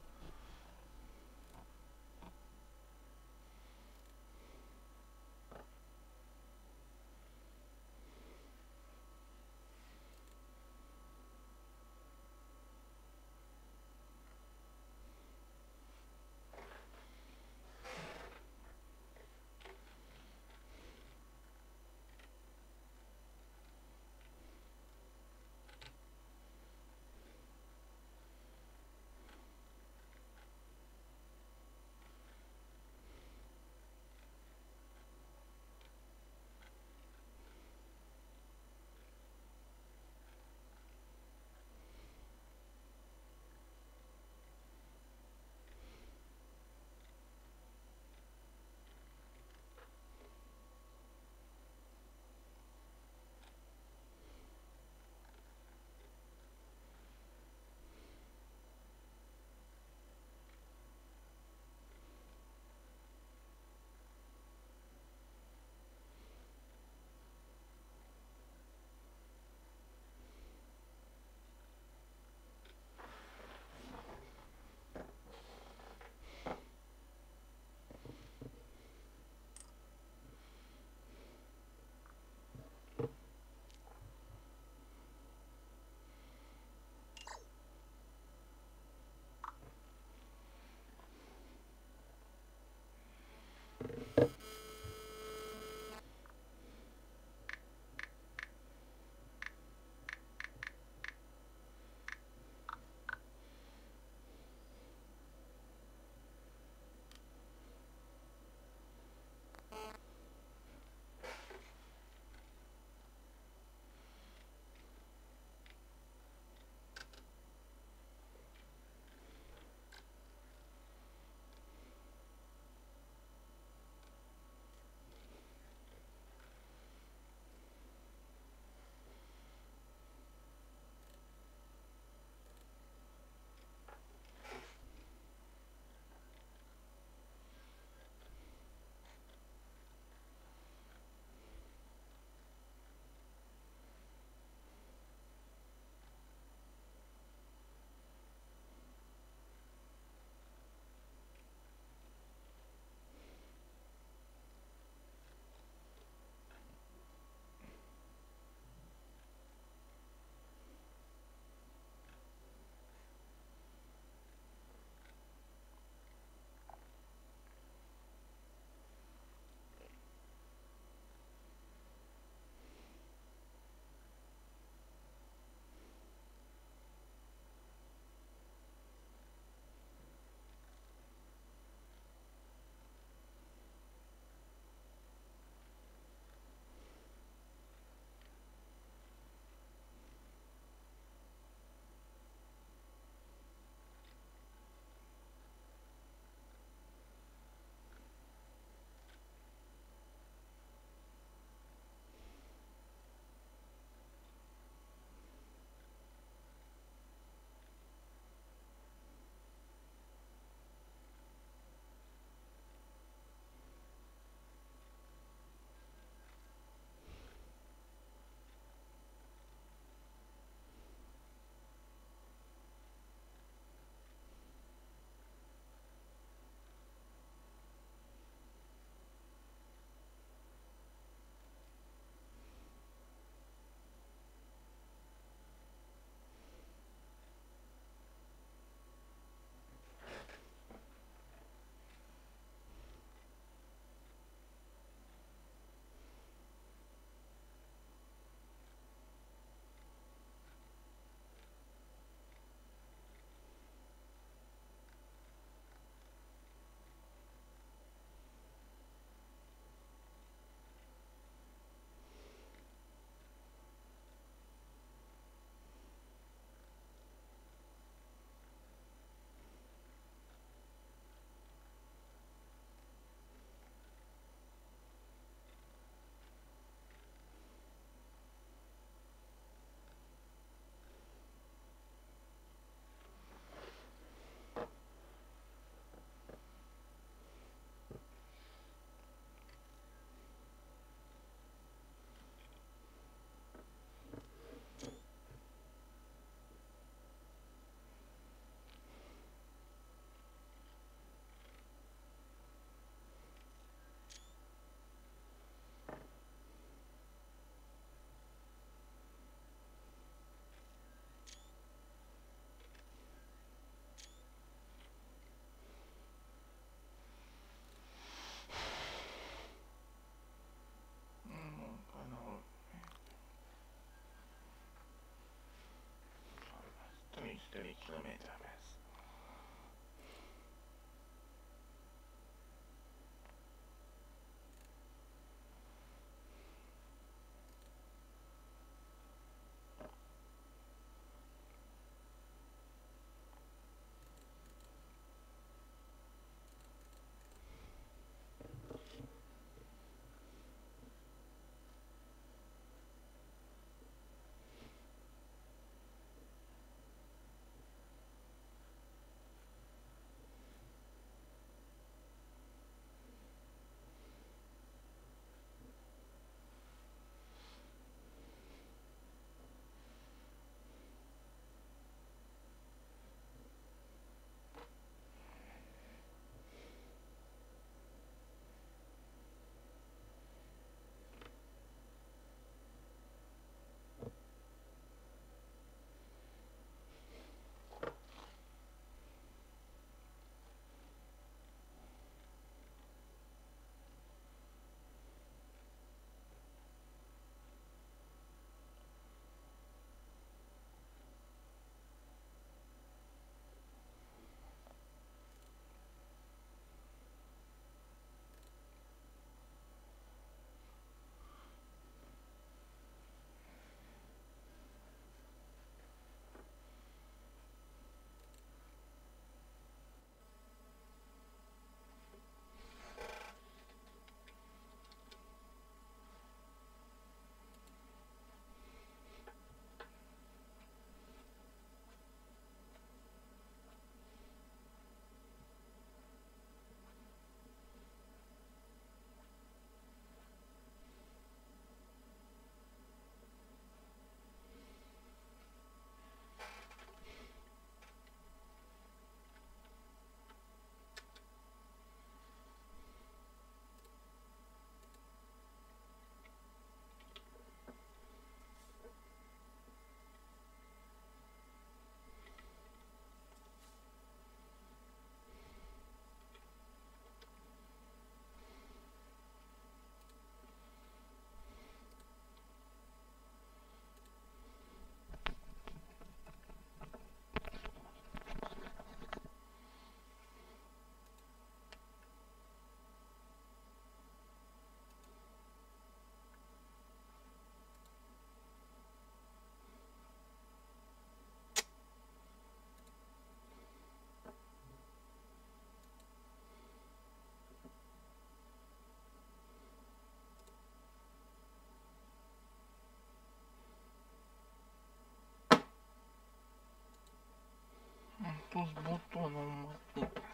un munte. Cam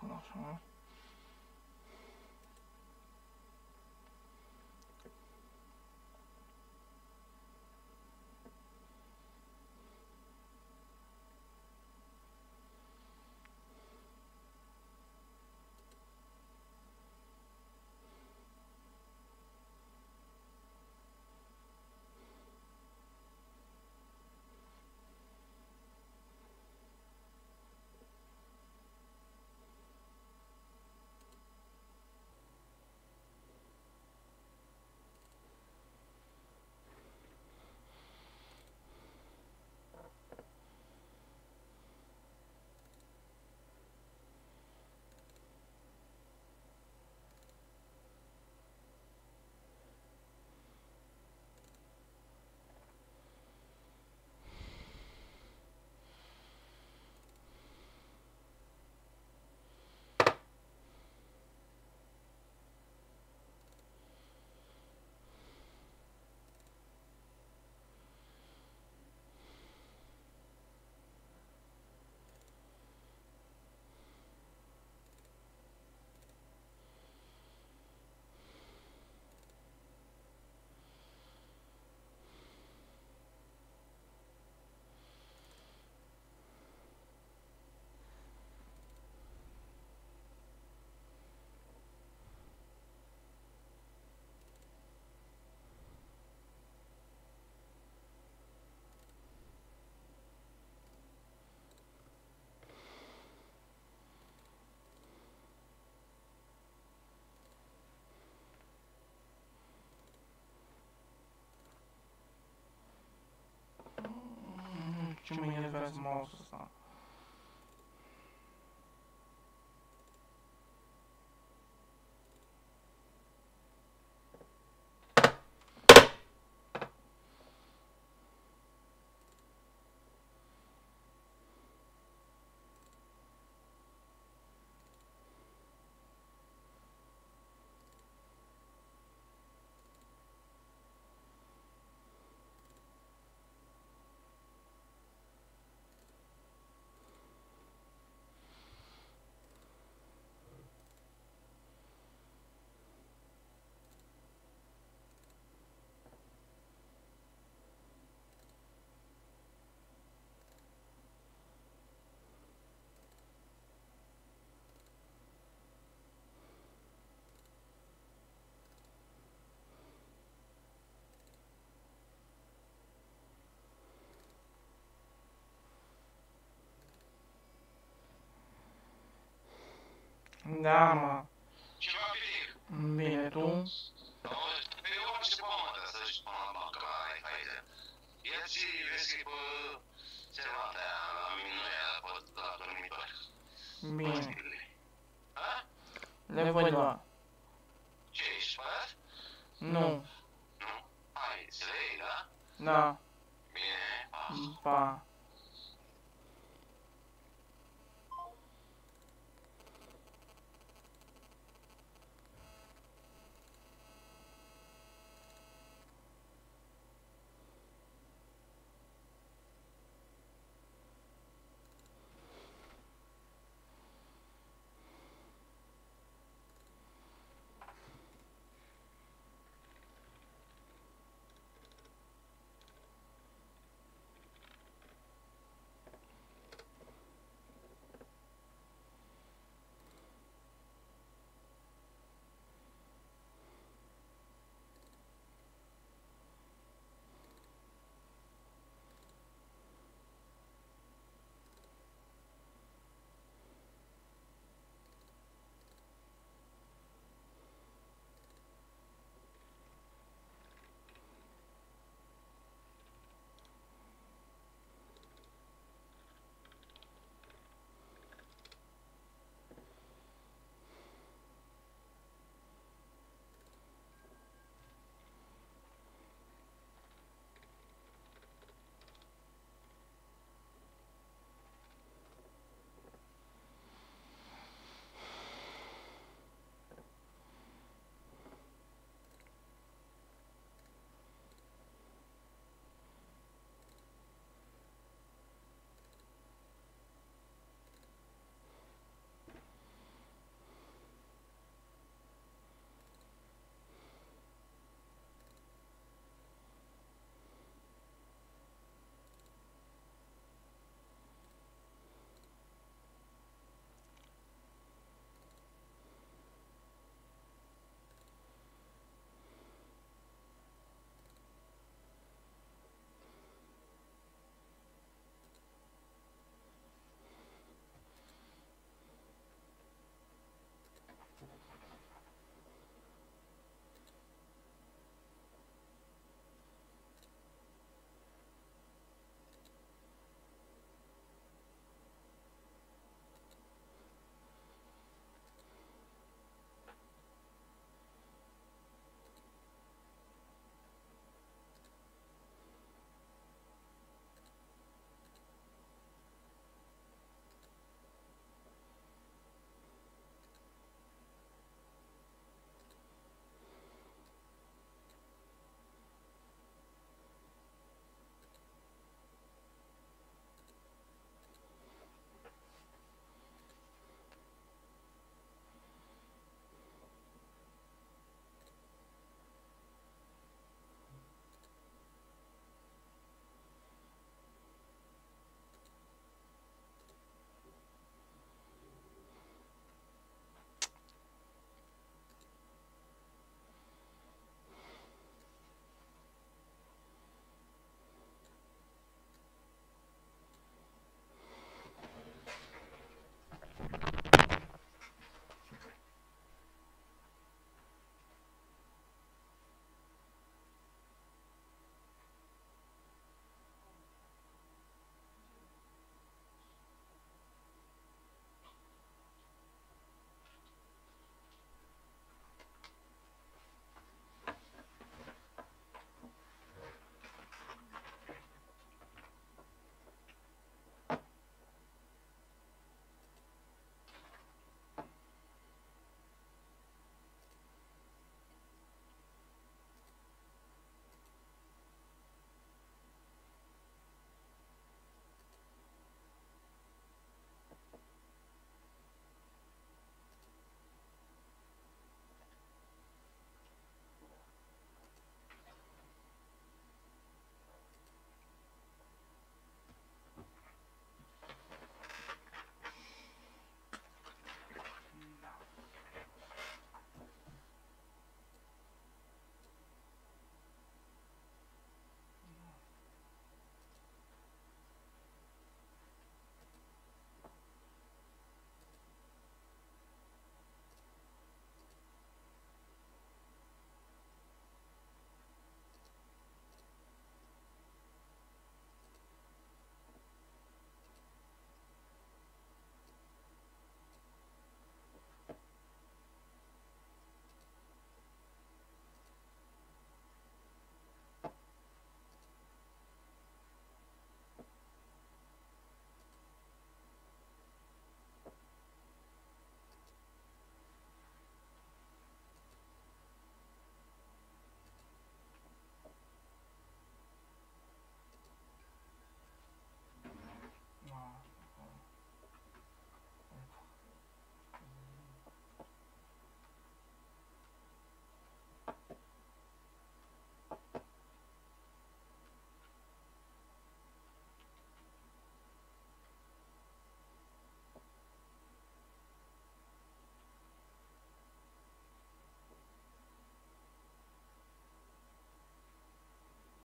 Da, lasă-l așa. Mm, Ce mă enervează mouse-ul ăsta. Da, mă. Ce va fi? Bine, tu? Auzi, pe orice pământă să zici până la bancă la haide. Ia-ți, vezi că pe ceva de aia, la mine nu e pe la dormitor. Bine. Ha? Le voi lua. Ce, ești spălat? Nu. Nu? Hai, să le iei, da? Da. Bine, pa. Pa.